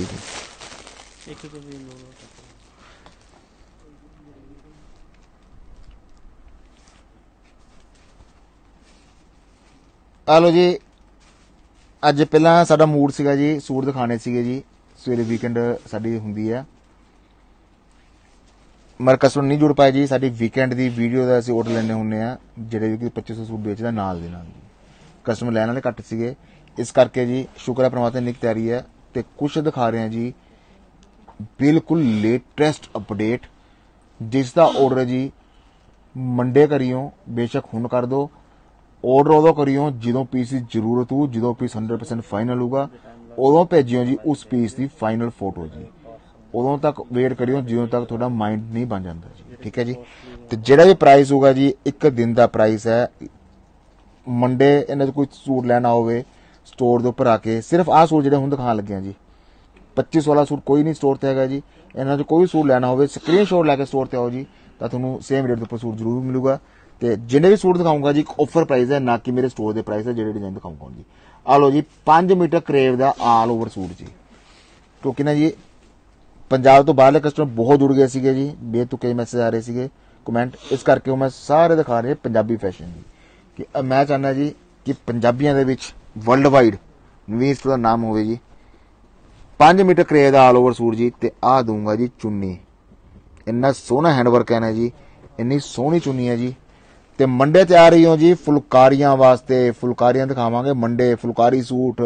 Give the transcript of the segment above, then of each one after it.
ਠੀਕ ਹੈ। ਇੱਕ ਇੱਕ ਵੀ ਨੋ ਨੋ ਆ ਲੋ ਜੀ ਅੱਜ ਪਹਿਲਾਂ ਸਾਡਾ ਮੂਡ ਸੀਗਾ ਜੀ ਸੂਟ ਦਿਖਾਣੇ ਸੀਗੇ ਜੀ ਸਵੇਰੇ ਵੀਕਐਂਡ ਸਾਡੀ ਹੁੰਦੀ ਹੈ ਮਰ ਕਸਟਮਰ ਨਹੀਂ ਜੁੜ ਪਾਏ ਜੀ ਸਾਡੀ ਵੀਕਐਂਡ ਦੀ ਵੀਡੀਓ ਦਾ ਅਸੀਂ ਆਰਡਰ ਲੈਣੇ ਹੁੰਨੇ ਆ ਜਿਹੜੇ ਕੋਈ 2500 ਸੂਟ ਵੇਚਦਾ ਨਾਲ ਦੇ ਨਾਲ। ਕਸਟਮਰ ਲੈਣ ਵਾਲੇ ਘੱਟ ਸੀਗੇ। ਇਸ ਕਰਕੇ ਜੀ ਸ਼ੁਕਰ ਹੈ ਪ੍ਰਮਾਤਮਾ ਦੀ ਤਿਆਰੀ ਹੈ ਤੇ ਕੁਝ ਦਿਖਾ ਰਹੇ ਹਾਂ ਜੀ। ਬਿਲਕੁਲ ਲੇਟੈਸਟ ਅਪਡੇਟ, ਜਿਸ ਦਾ ਆਰਡਰ ਜੀ, ਮੰਡੇ ਕਰਿਓ, ਬੇਸ਼ੱਕ ਹੁਣ ਕਰ ਦਿਓ ਆਰਡਰ ਉਦੋਂ ਕਰਿਓ ਜਦੋਂ ਪੀਸ ਦੀ ਜ਼ਰੂਰਤ ਹੋ ਜਦੋਂ ਪੀਸ 100% ਫਾਈਨਲ ਹੋਊਗਾ। ਉਦੋਂ ਭੇਜਿਓ ਜੀ ਉਸ ਪੀਸ ਦੀ ਫਾਈਨਲ ਫੋਟੋ ਜੀ। ਉਦੋਂ ਤੱਕ ਵੇਟ ਕਰਿਓ ਜਦੋਂ ਤੱਕ ਤੁਹਾਡਾ ਮਾਈਂਡ ਨਹੀਂ ਬਣ ਜਾਂਦਾ ਜੀ। ਠੀਕ ਹੈ ਜੀ? ਤੇ ਜਿਹੜਾ ਵੀ ਪ੍ਰਾਈਸ ਹੋਊਗਾ ਜੀ, ਇੱਕ ਦਿਨ ਦਾ ਪ੍ਰਾਈਸ ਹੈ। ਮੰਡੇ ਇਹਨਾਂ ਦਾ ਕੋਈ ਸੂਟ ਲੈਣਾ ਹੋਵੇ ਸਟੋਰ ਦੇ ਉੱਪਰ ਆ ਕੇ ਸਿਰਫ ਆਹ ਸੂਟ ਜਿਹੜੇ ਹੁਣ ਦਿਖਾਣ ਲੱਗੇ ਆ ਜੀ। 25 16 ਸੂਟ ਕੋਈ ਨਹੀਂ ਸਟੋਰ ਤੇ ਹੈਗਾ ਜੀ। ਇਹਨਾਂ ਚੋਂ ਕੋਈ ਵੀ ਸੂਟ ਲੈਣਾ ਹੋਵੇ ਸਕਰੀਨਸ਼ਾਟ ਲੈ ਕੇ ਸਟੋਰ ਤੇ ਆਓ ਜੀ, ਤਾਂ ਤੁਹਾਨੂੰ ਸੇਮ ਰੇਟ ਦੇ ਉੱਪਰ ਸੂਟ ਜ਼ਰੂਰ ਮਿਲੂਗਾ। ਤੇ ਜਿੰਨੇ ਵੀ ਸੂਟ ਦਿਖਾਉਂਗਾ ਜੀ, ਇੱਕ ਆਫਰ ਪ੍ਰਾਈਸ ਹੈ, ਨਾ ਕਿ ਮੇਰੇ ਸਟੋਰ ਦੇ ਪ੍ਰਾਈਸ ਹੈ, ਜਿਹੜੇ ਡਿਜ਼ਾਈਨ ਦਿਖਾਉਂਗਾ ਜੀ। ਆ ਲਓ ਜੀ 5 ਮੀਟਰ ਕਰੇਵ ਦਾ ਆਲ ਓਵਰ ਸੂਟ ਜੀ। ਕਿਉਂਕਿ ਨਾ ਜੀ, ਪੰਜਾਬ ਤੋਂ ਬਾਹਰਲੇ ਕਸਟਮਰ ਬਹੁਤ ਜੁੜ ਗਏ ਸੀਗੇ ਜੀ, ਬੇਤੁਕੇ ਮੈਸੇਜ ਆ ਰਹੇ ਸੀਗੇ ਕਮੈਂਟ ਇਸ ਕਰਕੇ ਉਹ ਮੈਂ ਸਾਰੇ ਦਿਖਾ ਰਹੇ, ਪੰਜਾਬੀ ਫੈਸ਼ਨ ਦੀ। ਕਿ ਮੈਂ ਚਾਹੁੰਦਾ ਜੀ ਕਿ ਪੰਜਾਬੀਆਂ ਦੇ ਵਿੱਚ ਵਰਲਡ ਵਾਈਡ ਨਵੀਂ ਸਟੋਰ ਦਾ ਨਾਮ ਹੋਵੇ ਜੀ। 5 ਮੀਟਰ ਕਰੇ ਦਾ ਆਲ ਓਵਰ ਸੂਟ ਜੀ ਤੇ ਆ ਦੂੰਗਾ ਜੀ ਚੁੰਨੀ। ਇੰਨਾ ਸੋਹਣਾ ਹੈਂਡਵਰਕ ਹੈ ਨਾ ਜੀ, ਇੰਨੀ ਸੋਹਣੀ ਚੁੰਨੀ ਹੈ ਜੀ। ਤੇ ਮੰਡੇ ਤੇ ਆ ਰਹੀ ਹੋ ਜੀ ਫੁਲਕਾਰੀਆਂ ਵਾਸਤੇ, ਫੁਲਕਾਰੀਆਂ ਦਿਖਾਵਾਂਗੇ ਮੰਡੇ, ਫੁਲਕਾਰੀ ਸੂਟ।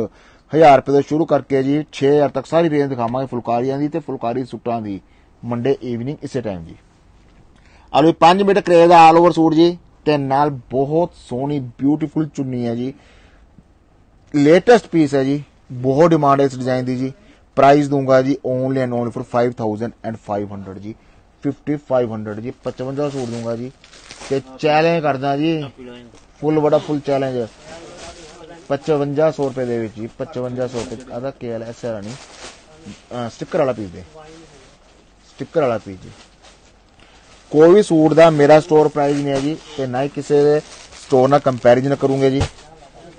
1000 ਰੁਪਏ ਤੋਂ ਸ਼ੁਰੂ ਕਰਕੇ ਜੀ 6000 ਤੱਕ ਸਾਰੀ ਰੇਂਜ ਦਿਖਾਵਾਂਗੇ ਫੁਲਕਾਰੀਆਂ ਦੀ ਤੇ ਫੁਲਕਾਰੀ ਸੂਟਾਂ ਦੀ, ਮੰਡੇ ਈਵਨਿੰਗ ਇਸੇ ਟਾਈਮ ਜੀ। ਆਲੂ 5 ਮੀਟਰ ਕਰੇ ਦਾ ਆਲ ਓਵਰ ਸੂਟ ਜੀ ਤੇ ਨਾਲ ਬਹੁਤ ਸੋਹਣੀ ਬਿਊਟੀਫੁਲ ਚੁੰਨੀ ਹੈ ਜੀ। ਲੇਟੈਸਟ ਪੀਸ ਹੈ ਜੀ। ਬਹੁਤ ਡਿਮਾਂਡ ਹੈ ਇਸ ਡਿਜ਼ਾਈਨ ਦੀ ਜੀ। ਪ੍ਰਾਈਸ ਦੂੰਗਾ ਜੀ ਓਨਲੀ ਐਂਡ ਓਨਲੀ ਫॉर 5500 ਜੀ। 5500 ਜੀ। 55 ਸੂਟ ਦੂੰਗਾ ਜੀ। ਤੇ ਚੈਲੰਜ ਕਰਦਾ ਜੀ। ਫੁੱਲ ਬੜਾ ਫੁੱਲ ਚੈਲੰਜ 5500 ਰੁਪਏ ਦੇ ਵਿੱਚ ਜੀ। 5500 ਰੁਪਏ ਆਦਾ K L S R sticker ਵਾਲਾ ਪੀਸ ਦੇ। ਸਟicker ਵਾਲਾ ਪੀਸ ਜੀ। ਕੋਈ ਵੀ ਸੂਟ ਦਾ ਮੇਰਾ ਸਟੋਰ ਪ੍ਰਾਈਸ ਨਹੀਂ ਹੈ ਜੀ। ਤੇ ਨਾ ਹੀ ਕਿਸੇ ਦੇ ਸਟੋਰ ਨਾਲ ਕੰਪੈਰੀਜ਼ਨ ਕਰੂੰਗੇ ਜੀ।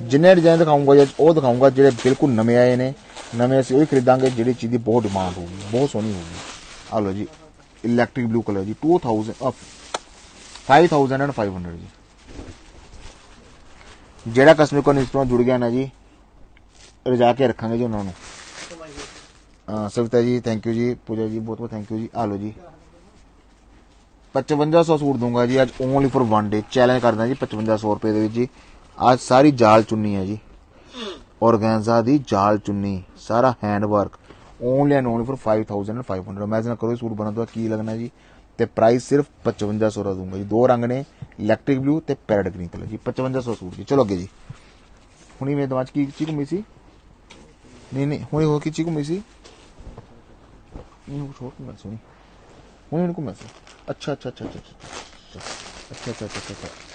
ਜਿੰਨੇ ਡਿਜ਼ਾਈਨ ਦਿਖਾਉਂਗਾ ਜੀ ਉਹ ਦਿਖਾਉਂਗਾ ਜਿਹੜੇ ਬਿਲਕੁਲ ਨਵੇਂ ਆਏ ਨੇ, ਨਵੇਂ ਅਸੀਂ ਉਹੀ ਖਰੀਦਾਂਗੇ ਜਿਹੜੀ ਚੀਜ਼ ਦੀ ਬਹੁਤ ਡਿਮਾਂਡ ਹੋਊਗੀ, ਬਹੁਤ ਸੋਹਣੀ ਹੋਊਗੀ। ਆ ਲਓ ਜੀ ਇਲੈਕਟ੍ਰਿਕ ਬਲੂ ਕਲਰ ਜੀ 2000 ਅਫ 5500 ਜੀ। ਜਿਹੜਾ ਕਸਟਮਰ ਕੋਲ ਇਸ ਤੋਂ ਜੁੜ ਗਿਆ ਨਾ ਜੀ, ਰਜਾ ਕੇ ਰੱਖਾਂਗੇ ਜੀ ਉਹਨਾਂ ਨੂੰ। ਹਾਂ ਸਵਿਤਾ ਜੀ ਥੈਂਕ ਯੂ ਜੀ, ਪੂਜਾ ਜੀ, ਬਹੁਤ ਬਹੁਤ ਥੈਂਕ ਯੂ ਜੀ। ਆ ਲਓ ਜੀ। 5500 ਸੂਟ ਦੂੰਗਾ ਜੀ, ਅੱਜ only for one day challenge ਕਰਦਾ ਜੀ 5500 ਰੁਪਏ ਦੇ ਵਿੱਚ ਜੀ। ਅੱਜ ਸਾਰੀ ਜਾਲ ਚੁੰਨੀ ਹੈ ਜੀ। ਔਰਗੈਂਜ਼ਾ ਦੀ ਜਾਲ ਚੁੰਨੀ, ਸਾਰਾ hand work only and only for 5500 imagine ਕਰੋ ਇਹ ਸੂਟ ਬਣਨ ਤੋਂ ਕੀ ਲੱਗਣਾ ਜੀ? ਤੇ ਪ੍ਰਾਈਸ ਸਿਰਫ 5500 ਦਾ ਦੂੰਗਾ ਜੀ। ਦੋ ਰੰਗ ਨੇ ਇਲੈਕਟ੍ਰਿਕ ਬਲੂ ਤੇ ਪੈਰਟ ਗ੍ਰੀਨ ਕਲਰ ਜੀ। 5500 ਸੂਟ ਜੀ। ਚਲੋ ਅੱਗੇ ਜੀ। ਹੁਣੀ ਮੇਰੇ ਦਿਮਾਗ 'ਚ ਕੀ ਚੀਜ਼ ਘੁੰਮੀ ਸੀ? ਨਹੀਂ ਨਹੀਂ, ਹੁਣੀ ਹੋ ਕੀ ਚੀਜ਼ ਘੁੰਮੀ ਸੀ? ਨਹੀਂ ਉਹ ਛੋਟ ਮੈਂ ਸੁਣੀ? ਹੁਣੀ ਉਹਨੂੰ ਘੁੰਮਿਆ ਸੀ। ਅੱਛਾ ਅੱਛਾ ਅੱਛਾ ਅੱਛਾ। ਅੱਛਾ ਅੱਛਾ ਅੱਛਾ ਅੱਛਾ।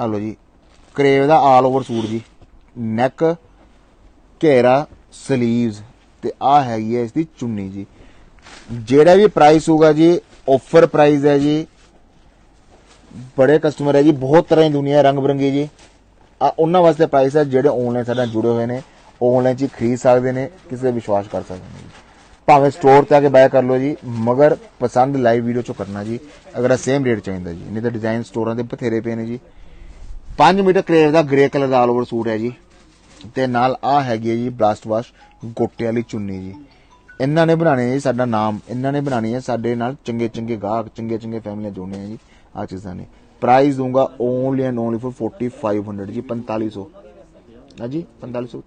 ਆ ਲਓ ਜੀ। ਕਰੇਵ ਦਾ ਆਲ ਓਵਰ ਸੂਟ ਜੀ। ਨੈਕ, ਘੇਰਾ ਸਲੀਵਸ ਤੇ ਆ ਹੈਗੀ ਹੈ ਇਸ ਦੀ ਚੁੰਨੀ ਜੀ। ਜਿਹੜਾ ਵੀ ਪ੍ਰਾਈਸ ਹੋਊਗਾ ਜੀ ਆਫਰ ਪ੍ਰਾਈਸ ਹੈ ਜੀ। ਬੜੇ ਕਸਟਮਰ ਹੈ ਜੀ, ਬਹੁਤ ਤਰ੍ਹਾਂ ਦੀ ਦੁਨੀਆ ਰੰਗ ਬਰੰਗੀ ਜੀ। ਆ ਉਹਨਾਂ ਵਾਸਤੇ ਪ੍ਰਾਈਸ ਹੈ ਜਿਹੜੇ ਆਨਲਾਈਨ ਸਾਡੇ ਨਾਲ ਜੁੜੇ ਹੋਏ ਨੇ। ਆਨਲਾਈਨ ਚ ਖਰੀਦ ਸਕਦੇ ਨੇ, ਕਿਸੇ ਵਿਸ਼ਵਾਸ ਕਰ ਸਕਦੇ ਨੇ ਜੀ। ਭਾਵੇਂ ਸਟੋਰ ਤੇ ਆ ਕੇ ਬਾਏ ਕਰ ਲਓ ਜੀ, ਮਗਰ ਪਸੰਦ ਲਾਈਵ ਵੀਡੀਓ ਚੋਂ ਕਰਨਾ ਜੀ। ਅਗਰ ਸੇਮ ਰੇਟ ਚਾਹੀਦਾ ਜੀ। ਨਹੀਂ ਤਾਂ ਡਿਜ਼ਾਈਨ ਸਟੋਰਾਂ ਦੇ ਬਥੇਰੇ ਪਏ ਨੇ ਜੀ। 5 ਮੀਟਰ ਕਰੇਵ ਦਾ ਗ੍ਰੇ ਕਲਰ ਦਾ ਆਲ ਓਵਰ ਸੂਟ ਹੈ ਜੀ। ਤੇ ਨਾਲ ਆ ਹੈਗੀ ਹੈ ਜੀ ਬਲਾਸਟ ਵਾਸ਼ ਗੋਟੇ ਵਾਲੀ ਚੁੰਨੀ ਜੀ। ਇਹਨਾਂ ਨੇ ਬਣਾਣੇ ਜੀ ਸਾਡਾ ਨਾਮ। ਇਹਨਾਂ ਨੇ ਬਣਾਣੀ ਹੈ ਸਾਡੇ ਨਾਲ ਚੰਗੇ ਚੰਗੇ ਗਾਹਕ, ਚੰਗੇ ਚੰਗੇ ਫੈਮਲੀਆਂ ਜੋੜਨੇ ਆ ਜੀ ਆ ਚੀਜ਼ਾਂ ਨੇ। ਪ੍ਰਾਈਸ ਦੂੰਗਾ ਓਨਲੀ ਐਂਡ ਓਨਲੀ ਫॉर 4500 ਜੀ 4500 ਨਾ ਜੀ 4500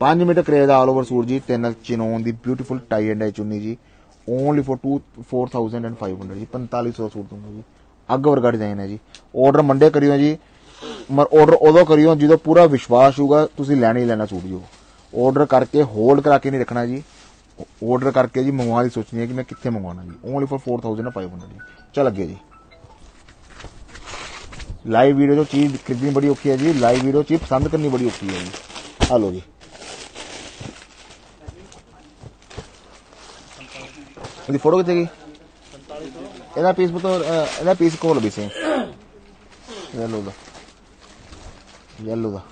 5 ਮੀਟਰ ਕਰੇਵ ਦਾ ਆਲ ਓਵਰ ਸੂਟ ਜੀ ਤਿੰਨ ਚਿਨੋਨ ਦੀ ਬਿਊਟੀਫੁਲ ਟਾਈ ਐਂਡ ਚੁੰਨੀ ਜੀ। ਓਨਲੀ ਫॉर 2 4500 ਜੀ 4500 ਦਾ ਸੂਟ ਦੂੰਗਾ ਜੀ। ਅੱਗ ਵਰਗਾ ਡਿਜ਼ਾਈਨ ਹੈ ਜੀ। ਆਰਡਰ ਮੰਡੇ ਕਰਿਓ ਜੀ। ਮਰ ਆਰਡਰ ਉਦੋਂ ਕਰਿਓ ਜਦੋਂ ਪੂਰਾ ਵਿਸ਼ਵਾਸ ਹੋਊਗਾ, ਤੁਸੀਂ ਲੈਣਾ ਹੀ ਲੈਣਾ ਸੂਟ ਜੀ। ਆਰਡਰ ਕਰਕੇ ਹੋਲਡ ਕਰਾ ਕੇ ਨਹੀਂ ਰੱਖਣਾ ਜੀ। ਆਰਡਰ ਕਰਕੇ ਜੀ ਮੰਗਵਾਉਣ ਦੀ ਸੋਚਣੀ ਹੈ ਕਿ ਮੈਂ ਕਿੱਥੇ ਮੰਗਵਾਉਣਾ ਜੀ। ਓਨਲੀ ਫॉर 4500 ਜੀ ਚੱਲ ਅੱਗੇ ਜੀ। ਲਾਈਵ ਵੀਡੀਓ ਜੋ ਚੀਜ਼ ਖਰੀਦਣੀ ਬੜੀ ਔਖੀ ਹੈ ਜੀ। ਲਾਈਵ ਵੀਡੀਓ ਚੀਜ਼ ਪਸੰਦ ਕਰਨੀ ਬੜੀ ਔਖੀ ਹੈ ਜੀ। ਆ ਲਓ ਜੀ। ਇਹਦੀ ਫੋਟੋ ਕਿੱਥੇ ਗਈ? ਇਹਦਾ ਪੀਸ ਬਤੋ ਇਹਦਾ ਪੀਸ ਕੋਲ ਵੀ ਸੇ। ਯੈਲੋ ਦਾ। ਯੈਲੋ ਦਾ।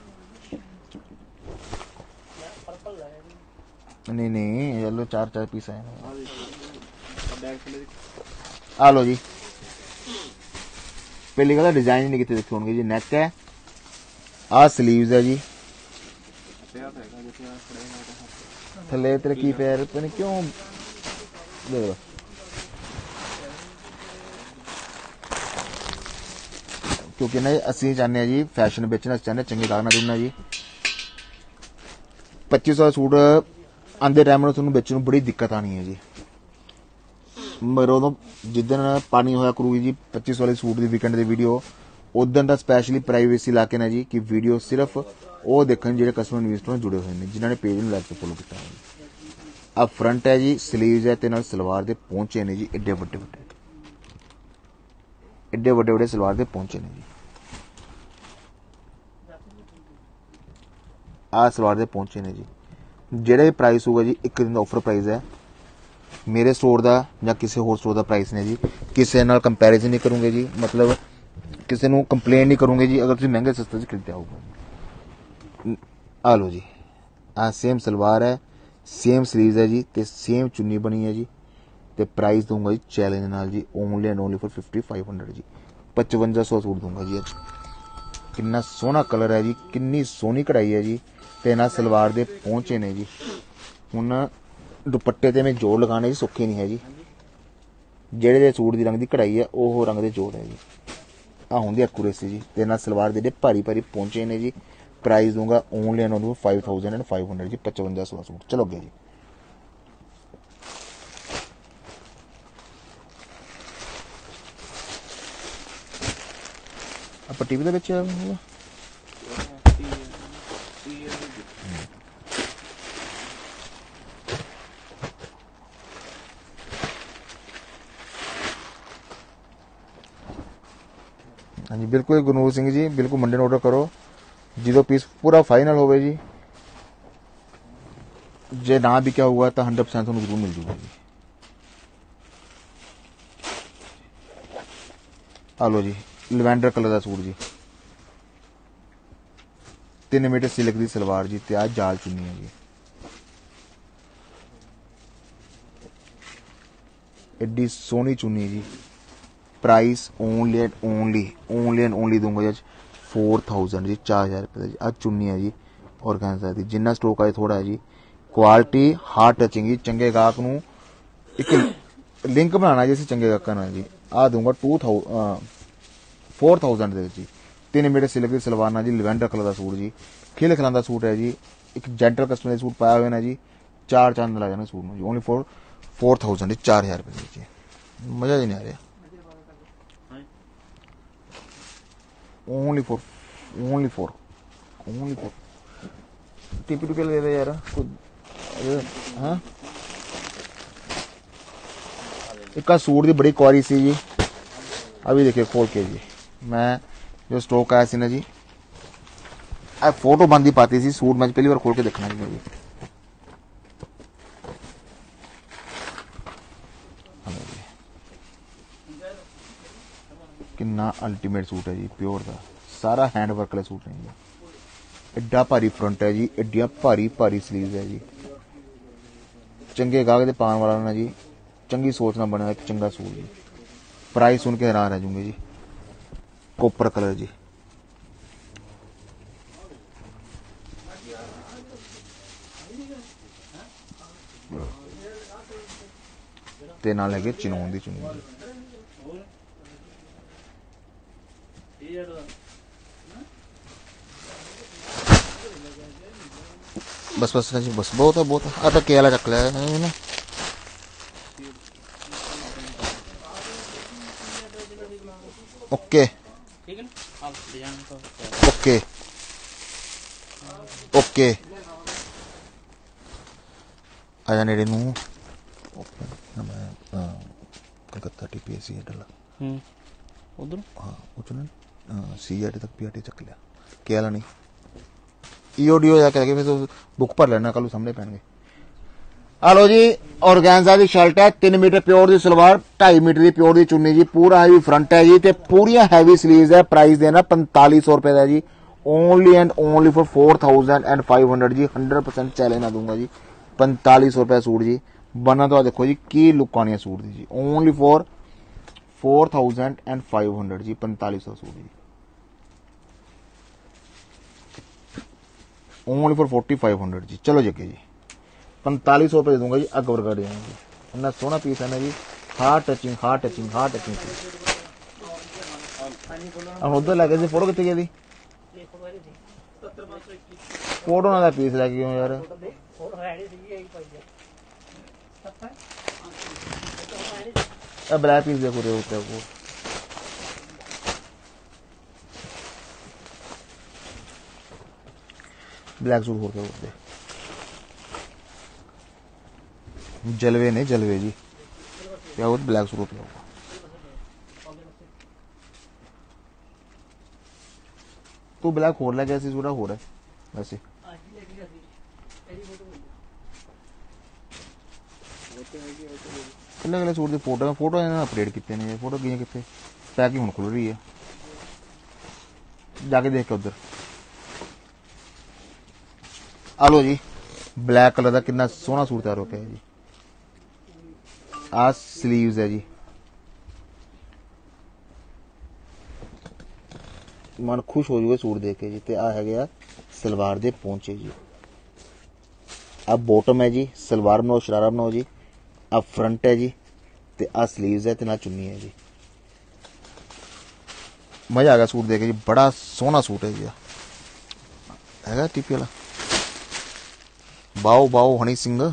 ਨਹੀਂ ਨਹੀਂ ਯੈਲੋ ਚਾਰ ਚਾਰ ਪੀਸ ਆਏ ਨੇ। ਆ ਬੈਕ ਜੀ। ਪਹਿਲੀ ਗੱਲ ਡਿਜ਼ਾਈਨ ਨਹੀਂ ਕਿਤੇ ਦੇਖੇ ਹੋਣਗੇ ਜੀ। ਨੈਕ ਹੈ। ਆ ਸਲੀਵਸ ਹੈ ਜੀ। ਥੱਲੇ ਤੇਰੇ ਕੀ ਪੈਰ ਪਤਾ ਕਿਉਂ ਦੇਖ ਲਓ। ਕਿਉਂਕਿ ਨਾ ਅਸੀਂ ਚਾਹੁੰਦੇ ਹਾਂ ਜੀ ਫੈਸ਼ਨ ਵੇਚਣਾ ਚਾਹੁੰਦੇ ਹਾਂ ਚੰਗੇ ਗਾਹਕ ਨਾਲ ਜੁੜਨਾ ਜੀ। 2500 ਦਾ ਸੂਟ ਆਂਦੇ ਟਾਈਮ ਨੂੰ ਤੁਹਾਨੂੰ ਵੇਚਣ ਨੂੰ ਬੜੀ ਦਿੱਕਤ ਆਣੀ ਹੈ ਜੀ। ਮਰੋ ਤੋਂ ਜਿੱਦਣ ਪਾਣੀ ਹੋਇਆ ਕਰੂਗੀ ਜੀ 2500 ਵਾਲੇ ਸੂਟ ਦੀ ਵੀਕਐਂਡ ਦੀ ਵੀਡੀਓ ਉਦੋਂ ਦਾ ਸਪੈਸ਼ਲੀ ਪ੍ਰਾਈਵੇਸੀ ਲਾ ਕੇ ਨਾ ਜੀ ਕਿ ਵੀਡੀਓ ਸਿਰਫ ਉਹ ਦੇਖਣ ਜਿਹੜੇ ਕਸਟਮਰ ਇਨਵੈਸਟਰ ਨਾਲ ਜੁੜੇ ਹੋਏ ਨੇ, ਜਿਨ੍ਹਾਂ ਨੇ ਪੇਜ ਨੂੰ ਲਾਈਕ ਤੇ ਫੋਲੋ ਕੀਤਾ ਹੈ ਜੀ। ਆ ਫਰੰਟ ਹੈ ਜੀ ਸਲੀਵਸ ਹੈ ਤੇ ਨਾਲ ਸਲਵਾਰ ਦੇ ਪਹੁੰਚੇ ਨੇ ਜੀ, ਏਡੇ ਵੱਡੇ ਵੱਡੇ। ਏਡੇ ਵੱਡੇ ਵੱਡੇ ਸਲਵਾਰ ਦੇ ਪਹੁੰਚੇ ਨੇ ਜੀ। ਆ ਸਲਵਾਰ ਦੇ ਪਹੁੰਚੇ ਨੇ ਜੀ। ਜਿਹੜਾ ਵੀ ਪ੍ਰਾਈਸ ਹੋਊਗਾ ਜੀ, ਇੱਕ ਦਿਨ ਦਾ ਆਫਰ ਪ੍ਰਾਈਸ ਹੈ। ਮੇਰੇ ਸਟੋਰ ਦਾ ਜਾਂ ਕਿਸੇ ਹੋਰ ਸਟੋਰ ਦਾ ਪ੍ਰਾਈਸ ਨੇ ਜੀ। ਕਿਸੇ ਨਾਲ ਕੰਪੈਰੀਜ਼ਨ ਨਹੀਂ ਕਰੂੰਗੇ ਜੀ। ਮਤਲਬ ਕਿਸੇ ਨੂੰ ਕੰਪਲੇਨ ਨਹੀਂ ਕਰੂੰਗੇ ਜੀ। ਅਗਰ ਤੁਸੀਂ ਮਹਿੰਗੇ ਸਸਤੇ ਚ ਖਰੀਦਿਆ ਹੋਊਗਾ। ਆ ਲਓ ਜੀ। ਆ ਸੇਮ ਸਲਵਾਰ ਹੈ ਸੇਮ ਸਲੀਵਸ ਹੈ ਜੀ ਤੇ ਸੇਮ ਚੁੰਨੀ ਬਣੀ ਹੈ ਜੀ। ਤੇ ਪ੍ਰਾਈਸ ਦੂੰਗਾ ਜੀ ਚੈਲੰਜ ਨਾਲ ਜੀ। ਓਨਲੀ ਐਂਡ ਓਨਲੀ ਫॉर 5500 ਜੀ। 5500 ਸੂਟ ਦੂੰਗਾ ਜੀ। ਅੱਜ ਕਿੰਨਾ ਸੋਹਣਾ ਕਲਰ ਹੈ ਜੀ। ਕਿੰਨੀ ਸੋਹਣੀ ਕਢਾਈ ਹੈ ਜੀ। ਤੇ ਨਾਲ ਸਲਵਾਰ ਦੇ ਪਹੁੰਚੇ ਨੇ ਜੀ। ਹੁਣ ਦੁਪੱਟੇ ਤੇ ਮੈਂ ਜੋੜ ਲਗਾਣੇ ਜੀ, ਸੌਖੇ ਨਹੀਂ ਹੈ ਜੀ। ਜਿਹੜੇ ਦੇ ਸੂਟ ਦੀ ਰੰਗ ਦੀ ਕਢਾਈ ਹੈ, ਉਹ ਰੰਗ ਦੇ ਜੋੜ ਹੈ ਜੀ। ਆ ਹੁੰਦੀ ਐਕੂਰੇਸੀ ਜੀ। ਤੇ ਨਾਲ ਸਲਵਾਰ ਦੇ ਜਿਹੜੇ ਭਾਰੀ ਭਾਰੀ ਪਹੁੰਚੇ ਨੇ ਜੀ ਪ੍ਰਾਈਸ ਦੂੰਗਾ ਓਨਲੀ ਐਂਡ ਓਨਲੀ 5500 ਜੀ 5500 ਦਾ ਸੂਟ। ਚਲੋ ਅੱਗੇ ਜੀ। ਆਪਾਂ ਟੀਵੀ ਦੇ ਵਿੱਚ ਹੋਊਗਾ ਟੀ ਟੀ ਹਾਂਜੀ ਬਿਲਕੁਲ ਗੁਰਨੂਰ ਸਿੰਘ ਜੀ, ਬਿਲਕੁਲ ਮੰਡੇ ਨੂੰ ਆਰਡਰ ਕਰੋ। ਜਦੋਂ ਪੀਸ ਪੂਰਾ ਫਾਈਨਲ ਹੋਵੇ ਜੀ, ਜੇ ਨਾ ਵੀ ਕਿਆ ਹੋਊਗਾ ਤਾਂ 100% ਤੁਹਾਨੂੰ ਜ਼ਰੂਰ ਮਿਲ ਜੂਗਾ ਜੀ। ਆ ਲਓ ਜੀ, ਲਵੈਂਡਰ ਕਲਰ ਦਾ ਸੂਟ ਜੀ। 3 ਮੀਟਰ ਸਿਲਕ ਦੀ ਸਲਵਾਰ ਜੀ ਤੇ ਆ ਜਾਲ ਚੁੰਨੀ ਹੈ ਜੀ। ਐਡੀ ਸੋਹਣੀ ਚੁੰਨੀ ਜੀ। Price only and only only and only ਦੂੰਗਾ ਜੀ 4000 ਜੀ 4000 ਰੁਪਏ ਦਾ ਜੀ। ਆ ਚੁੰਨੀ ਹੈ ਜੀ ਔਰਗੈਂਜ਼ਾ ਦੀ। ਜਿੰਨਾ ਸਟਾਕ ਆਏ ਥੋੜਾ ਹੈ ਜੀ। ਕੁਆਲਿਟੀ ਹਾਰਟ ਟਚਿੰਗ ਜੀ। ਚੰਗੇ ਗਾਹਕ ਨੂੰ ਇੱਕ ਲਿੰਕ ਬਣਾਉਣਾ ਜੀ ਅਸੀਂ ਚੰਗੇ ਗਾਹਕਾਂ ਨਾਲ ਜੀ। ਆ ਦੂੰਗਾ 2000 ਅਹ, 4000 ਦੇ ਵਿੱਚ ਜੀ। ਤਿੰਨ ਮੀਟਰ ਸਿਲਕ ਦੀ ਸਲਵਾਰ ਨਾਲ ਜੀ ਲਵੈਂਡਰ ਕਲਰ ਦਾ ਸੂਟ ਜੀ। ਖਿਲ ਖਿਲਾਂਦਾ ਸੂਟ ਹੈ ਜੀ। ਇੱਕ ਜੈਂਟਲ ਕਸਟਮਰ ਦੇ ਸੂਟ ਪਾਇਆ ਹੋਇਆ ਨਾ ਜੀ। ਚਾਰ ਚੰਦ ਲੱਗ ਜਾਣਾ ਸੂਟ ਨੂੰ ਜੀ। ਓਨਲੀ ਫॉर 4000 ਜੀ 4000 ਰੁਪਏ ਦੇ ਜੀ। ਮਜ਼ਾ ਹੀ ਨਹੀਂ ਆ ਰਿਹਾ। Only for only for only for ਟਿਪੀ ਟਿਪੀ ਦੇ ਦੇ ਯਾਰ ਹਾਂ ਇੱਕ ਆ ਸੂਟ ਦੀ ਬੜੀ ਕੁਆਰੀ ਸੀ ਜੀ ਆ ਵੀ ਦੇਖੇ ਖੋਲ ਕੇ ਜੀ ਮੈਂ ਜੋ ਸਟਾਕ ਆਇਆ ਸੀ ਨਾ ਜੀ ਆ ਫੋਟੋ ਬੰਦੀ ਪਾਤੀ ਸੀ ਸੂਟ ਮੈਂ ਪਹਿਲੀ ਵਾਰ ਖੋਲ ਕੇ ਦੇਖਣਾ ਜੀ ਆ ਲਓ ਜੀ। ਕਿੰਨਾ ਅਲਟੀਮੇਟ ਸੂਟ ਹੈ ਜੀ ਪਿਓਰ ਦਾ। ਸਾਰਾ ਹੈਂਡ ਵਰਕ ਵਾਲੇ ਸੂਟ ਨੇ ਜੀ। ਐਡਾ ਭਾਰੀ ਫਰੰਟ ਹੈ ਜੀ, ਐਡੀਆਂ ਭਾਰੀ ਭਾਰੀ ਸਲੀਵਸ ਹੈ ਜੀ। ਚੰਗੇ ਗਾਹਕ ਦੇ ਪਾਉਣ ਵਾਲਾ ਨਾ ਜੀ, ਚੰਗੀ ਸੋਚ ਨਾਲ ਬਣਿਆ ਇੱਕ ਚੰਗਾ ਸੂਟ ਜੀ। ਪ੍ਰਾਈਸ ਸੁਣ ਕੇ ਹੈਰਾਨ ਰਹਿ ਜੂਗੇ ਜੀ। ਕੋਪਰ ਕਲਰ ਜੀ। ਤੇ ਨਾਲ ਹੈਗੇ ਚਿਨੋਨ ਦੀ ਚੁੰਨੀ Berspesialis, bos, botah, botah, ada kiala caklale, oke, oke, oke, aja nih reno, nama eh, kalau kita TPS ini adalah, udah, udah nih. CRT ਤੱਕ ਪੀਆਰਟੀ ਚੱਕ ਲਿਆ। ਕੀ ਹਾਲ ਨਹੀਂ। ਈਓਡੀਓ ਜਾ ਕੇ ਫਿਰ ਬੁੱਕ ਭਰ ਲੈਣਾ ਕੱਲ ਸਾਹਮਣੇ ਪੈਣਗੇ। ਆ ਲੋ ਜੀ, ਔਰਗੈਂਜ਼ਾ ਦੀ ਸ਼ਰਟ ਹੈ 3 ਮੀਟਰ ਪਿਓਰ ਦੀ ਸਲਵਾਰ 2.5 ਮੀਟਰ ਦੀ ਪਿਓਰ ਦੀ ਚੁੰਨੀ ਜੀ, ਪੂਰਾ ਹੈਵੀ ਫਰੰਟ ਹੈ ਜੀ, ਤੇ ਪੂਰੀਆਂ ਹੈਵੀ ਸਲੀਵਸ ਹੈ ਪ੍ਰਾਈਸ ਦੇਣਾ 4500 ਰੁਪਏ ਦਾ ਜੀ। ਓਨਲੀ ਐਂਡ ਓਨਲੀ ਫॉर 4500 ਜੀ 100% ਚੈਲੰਜ ਨਾ ਦੂੰਗਾ ਜੀ। 4500 ਰੁਪਏ ਸੂਟ ਜੀ। ਬਣਾ ਤਾਂ ਦੇਖੋ ਜੀ, ਕੀ ਲੁੱਕ ਆਣੀ ਹੈ ਸੂਟ ਦੀ ਜੀ। ਓਨਲੀ ਫॉर 4500 ਜੀ 4500 ਸੂਟ ਜੀ। ਓਨਲੀ ਫॉर 4500 ਜੀ। ਚਲੋ ਜੀ ਅੱਗੇ ਜੀ। 4500 ਰੁਪਏ ਦੇ ਦੂੰਗਾ ਜੀ ਅੱਗ ਵਰਗਾ ਦੇ ਜੀ। ਇੰਨਾ ਸੋਹਣਾ ਪੀਸ ਹੈ ਨਾ ਜੀ। Heart touching heart touching heart touching ਹੁਣ ਉਧਰ ਲੱਗੇ ਸੀ ਫੋਟੋ ਕਿੱਥੇ ਗਈ ਦੀ ਫੋਟੋ ਨਾਲ ਦਾ ਪੀਸ ਲੈ ਕੇ ਗਏ ਹੋ ਯਾਰ। ਇਹ ਬਲੈਕ ਪੀਸ ਦੇਖੋ ਰੇ ਉੱਤੇ ਉਹ ਬਲੈਕ ਸੂਟ ਹੋਰ ਕੇ ਉੱਤੇ ਜਲਵੇ ਨੇ ਜਲਵੇ ਜੀ ਪਿਆ ਉਹ ਬਲੈਕ ਸੂਟ ਪਿਆ ਹੋਊਗਾ। ਤੂੰ ਬਲੈਕ ਹੋਰ ਲੈ ਗਿਆ ਸੀ ਸੂਟ ਹੋਰ ਹੈ ਵੈਸੇ ਕਿੰਨੇ ਕਿੰਨੇ ਸੂਟ ਦੀ ਫੋਟੋ ਫੋਟੋ ਇਹਨਾਂ ਨੇ ਅਪਡੇਟ ਕੀਤੇ ਨੇ ਫੋਟੋ ਗਈਆਂ ਕਿੱਥੇ? ਪੈਕਿੰਗ ਹੁਣ ਖੁੱਲ ਰਹੀ ਹੈ। ਜਾ ਕੇ ਦੇਖ ਕੇ ਉਧਰ। ਆ ਲੋ ਜੀ ਬਲੈਕ ਕਲਰ ਦਾ ਕਿੰਨਾ ਸੋਹਣਾ ਸੂਟ ਤਿਆਰ ਹੋ ਕੇ ਜੀ। ਆ 슬ੀਵਸ ਹੈ ਜੀ। ਮਨ ਖੁਸ਼ ਹੋ ਜੂਗਾ ਸੂਟ ਦੇਖ ਕੇ ਜੀ, ਤੇ ਆ ਹੈਗੇ ਆ ਸਲਵਾਰ ਦੇ ਪਹੁੰਚੇ ਜੀ। ਆ ਬੋਟਮ ਹੈ ਜੀ, ਸਲਵਾਰ ਬਣਾਓ, ਸ਼ਰਾਰਾ ਬਣਾਓ ਜੀ। ਆ ਫਰੰਟ ਹੈ ਜੀ ਤੇ ਆ 슬ੀਵਸ ਹੈ ਤੇ ਨਾਲ ਚੁੰਨੀ ਹੈ ਜੀ। ਮਜ਼ਾ ਆ ਗਿਆ ਸੂਟ ਦੇਖ ਕੇ ਜੀ, ਬੜਾ ਸੋਹਣਾ ਸੂਟ ਹੈ ਜੀ ਹੈਗਾ ਟੀਪੀ ਵਾਲਾ। ਬਾਓ ਬਾਓ ਹਣੀ ਸਿੰਘ।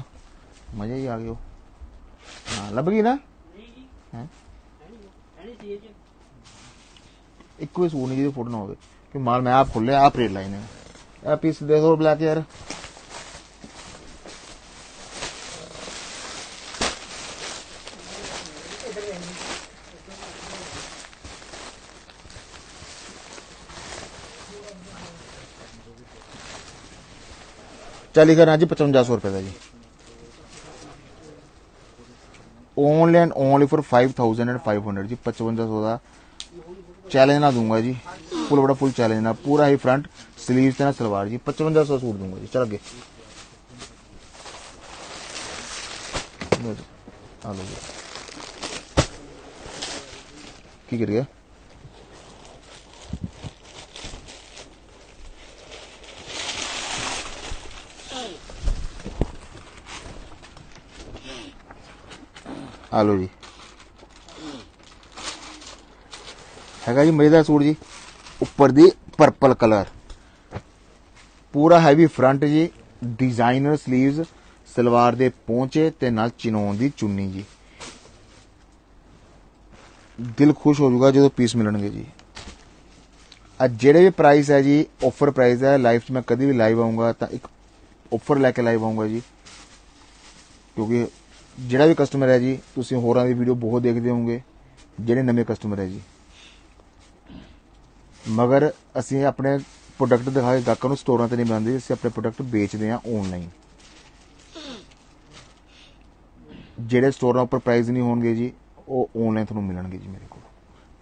ਮਜ਼ਾ ਹੀ ਆ ਗਿਆ ਹਾਂ, ਲੱਭ ਗਈ ਨਾ? ਹੈਂ? ਇੱਕੋ ਹੀ ਸੂਟ ਨਹੀਂ ਜਿਹਦੀ ਫੋਟੋ ਨਾ ਹੋਵੇ। ਕਿ ਮਾਲ ਮੈਂ ਆਪ ਖੋਲਿਆ ਆਪ ਰੇਟ ਲਾਈਨ ਹੈ। ਇਹ ਪੀਸ ਦੇ ਦੋ ਬਲੈਕ ਯਾਰ। ਚੱਲੀ ਕਰਨਾ ਜੀ 5500 ਰੁਪਏ ਦਾ ਜੀ। ਓਨਲੀ ਐਂਡ ਓਨਲੀ ਫॉर 5500 ਜੀ 5500 ਦਾ ਚੈਲੰਜ ਨਾਲ ਦੂੰਗਾ ਜੀ। ਫੁੱਲ ਬੜਾ ਫੁੱਲ ਚੈਲੰਜ ਨਾਲ, ਪੂਰਾ ਹੀ ਫਰੰਟ 슬ੀਵਸ ਤੇ ਨਾ ਸਲਵਾਰ ਜੀ 5500 ਸੂਟ ਦੂੰਗਾ ਜੀ। ਚਲ ਅੱਗੇ। ਆ ਲਓ ਜੀ। ਕੀ ਕਰ ਗਿਆ ਆ ਲਓ ਜੀ। ਹੈਗਾ ਜੀ ਮਜ਼ੇਦਾਰ ਸੂਟ ਜੀ। ਉੱਪਰ ਦੀ ਪਰਪਲ ਕਲਰ ਪੂਰਾ ਹੈਵੀ ਫਰੰਟ ਜੀ। ਡਿਜ਼ਾਈਨਰ 슬ੀਵਸ ਸਲਵਾਰ ਦੇ ਪਹੁੰਚੇ ਤੇ ਨਾਲ ਚਿਨੋਨ ਦੀ ਚੁੰਨੀ ਜੀ। ਦਿਲ ਖੁਸ਼ ਹੋ ਜਾਊਗਾ ਜਦੋਂ ਪੀਸ ਮਿਲਣਗੇ ਜੀ। ਅੱਜ ਜਿਹੜੇ ਵੀ ਪ੍ਰਾਈਸ ਹੈ ਜੀ ਆਫਰ ਪ੍ਰਾਈਸ ਹੈ ਲਾਈਫ 'ਚ ਮੈਂ ਕਦੀ ਵੀ ਲਾਈਵ ਆਉਂਗਾ ਤਾਂ ਇੱਕ ਆਫਰ ਲੈ ਕੇ ਲਾਈਵ ਆਉਂਗਾ ਜੀ। ਕਿਉਂਕਿ ਜਿਹੜਾ ਵੀ ਕਸਟਮਰ ਹੈ ਜੀ, ਤੁਸੀਂ ਹੋਰਾਂ ਦੀ ਵੀਡੀਓ ਬਹੁਤ ਦੇਖਦੇ ਹੋਵੋਗੇ, ਜਿਹੜੇ ਨਵੇਂ ਕਸਟਮਰ ਹੈ ਜੀ। ਮਗਰ ਅਸੀਂ ਆਪਣੇ ਪ੍ਰੋਡਕਟ ਦਿਖਾ ਗਾਹਕਾਂ ਨੂੰ ਸਟੋਰਾਂ ਤੇ ਨਹੀਂ ਬਣਾਉਂਦੇ, ਅਸੀਂ ਆਪਣੇ ਪ੍ਰੋਡਕਟ ਵੇਚਦੇ ਹਾਂ ਆਨਲਾਈਨ ਜਿਹੜੇ ਸਟੋਰਾਂ ਉੱਪਰ ਪ੍ਰਾਈਸ ਨਹੀਂ ਹੋਣਗੇ ਜੀ, ਉਹ ਆਨਲਾਈਨ ਤੁਹਾਨੂੰ ਮਿਲਣਗੇ ਜੀ ਮੇਰੇ ਕੋਲ।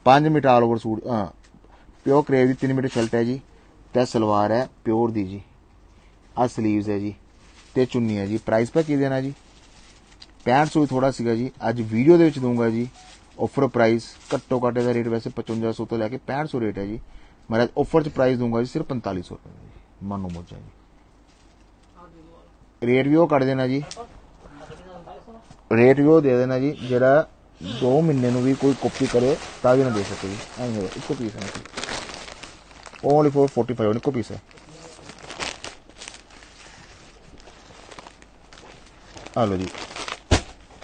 5 ਮੀਟਰ ਆਲ ਓਵਰ ਸੂਟ ਹਾਂ ਪਿਓਰ ਕਰੇਵ ਦੀ 3 ਮੀਟਰ ਸ਼ਰਟ ਹੈ ਜੀ, ਤੇ ਸਲਵਾਰ ਹੈ ਪਿਓਰ ਦੀ ਜੀ। ਆ ਸਲੀਵਸ ਹੈ ਜੀ, ਤੇ ਚੁੰਨੀ ਹੈ ਜੀ। ਪ੍ਰਾਈਸ ਪਾ ਕੀ ਦੇਣਾ ਜੀ? 6500 ਵੀ ਥੋੜਾ ਸੀਗਾ ਜੀ। ਅੱਜ ਵੀਡੀਓ ਦੇ ਵਿੱਚ ਦੂੰਗਾ ਜੀ। ਆਫਰ ਪ੍ਰਾਈਸ ਘੱਟੋ ਘੱਟ ਦਾ ਰੇਟ ਵੈਸੇ 5500 ਤੋਂ ਲੈ ਕੇ 6500 ਰੇਟ ਹੈ ਜੀ। ਮੈਂ ਆਫਰ ਚ ਪ੍ਰਾਈਸ ਦੂੰਗਾ ਜੀ ਸਿਰਫ 4500 ਰੁਪਏ ਦਾ ਜੀ। ਮਾਨੋ ਮੋਜਾ ਜੀ। ਰੇਟ ਵੀ ਉਹ ਕੱਢ ਦੇਣਾ ਜੀ। ਰੇਟ ਵੀ ਉਹ ਦੇ ਦੇਣਾ ਜੀ, ਜਿਹੜਾ 2 ਮਹੀਨੇ ਨੂੰ ਵੀ ਕੋਈ ਕਾਪੀ ਕਰੇ ਤਾਂ ਵੀ ਨਾ ਦੇ ਸਕੇ ਜੀ। ਐਂ ਹੋਇਆ, ਇੱਕੋ ਪੀਸ ਹੈ ਓਨਲੀ ਫॉर 45 ਇੱਕੋ ਪੀਸ ਹੈ। ਆ ਲਓ ਜੀ।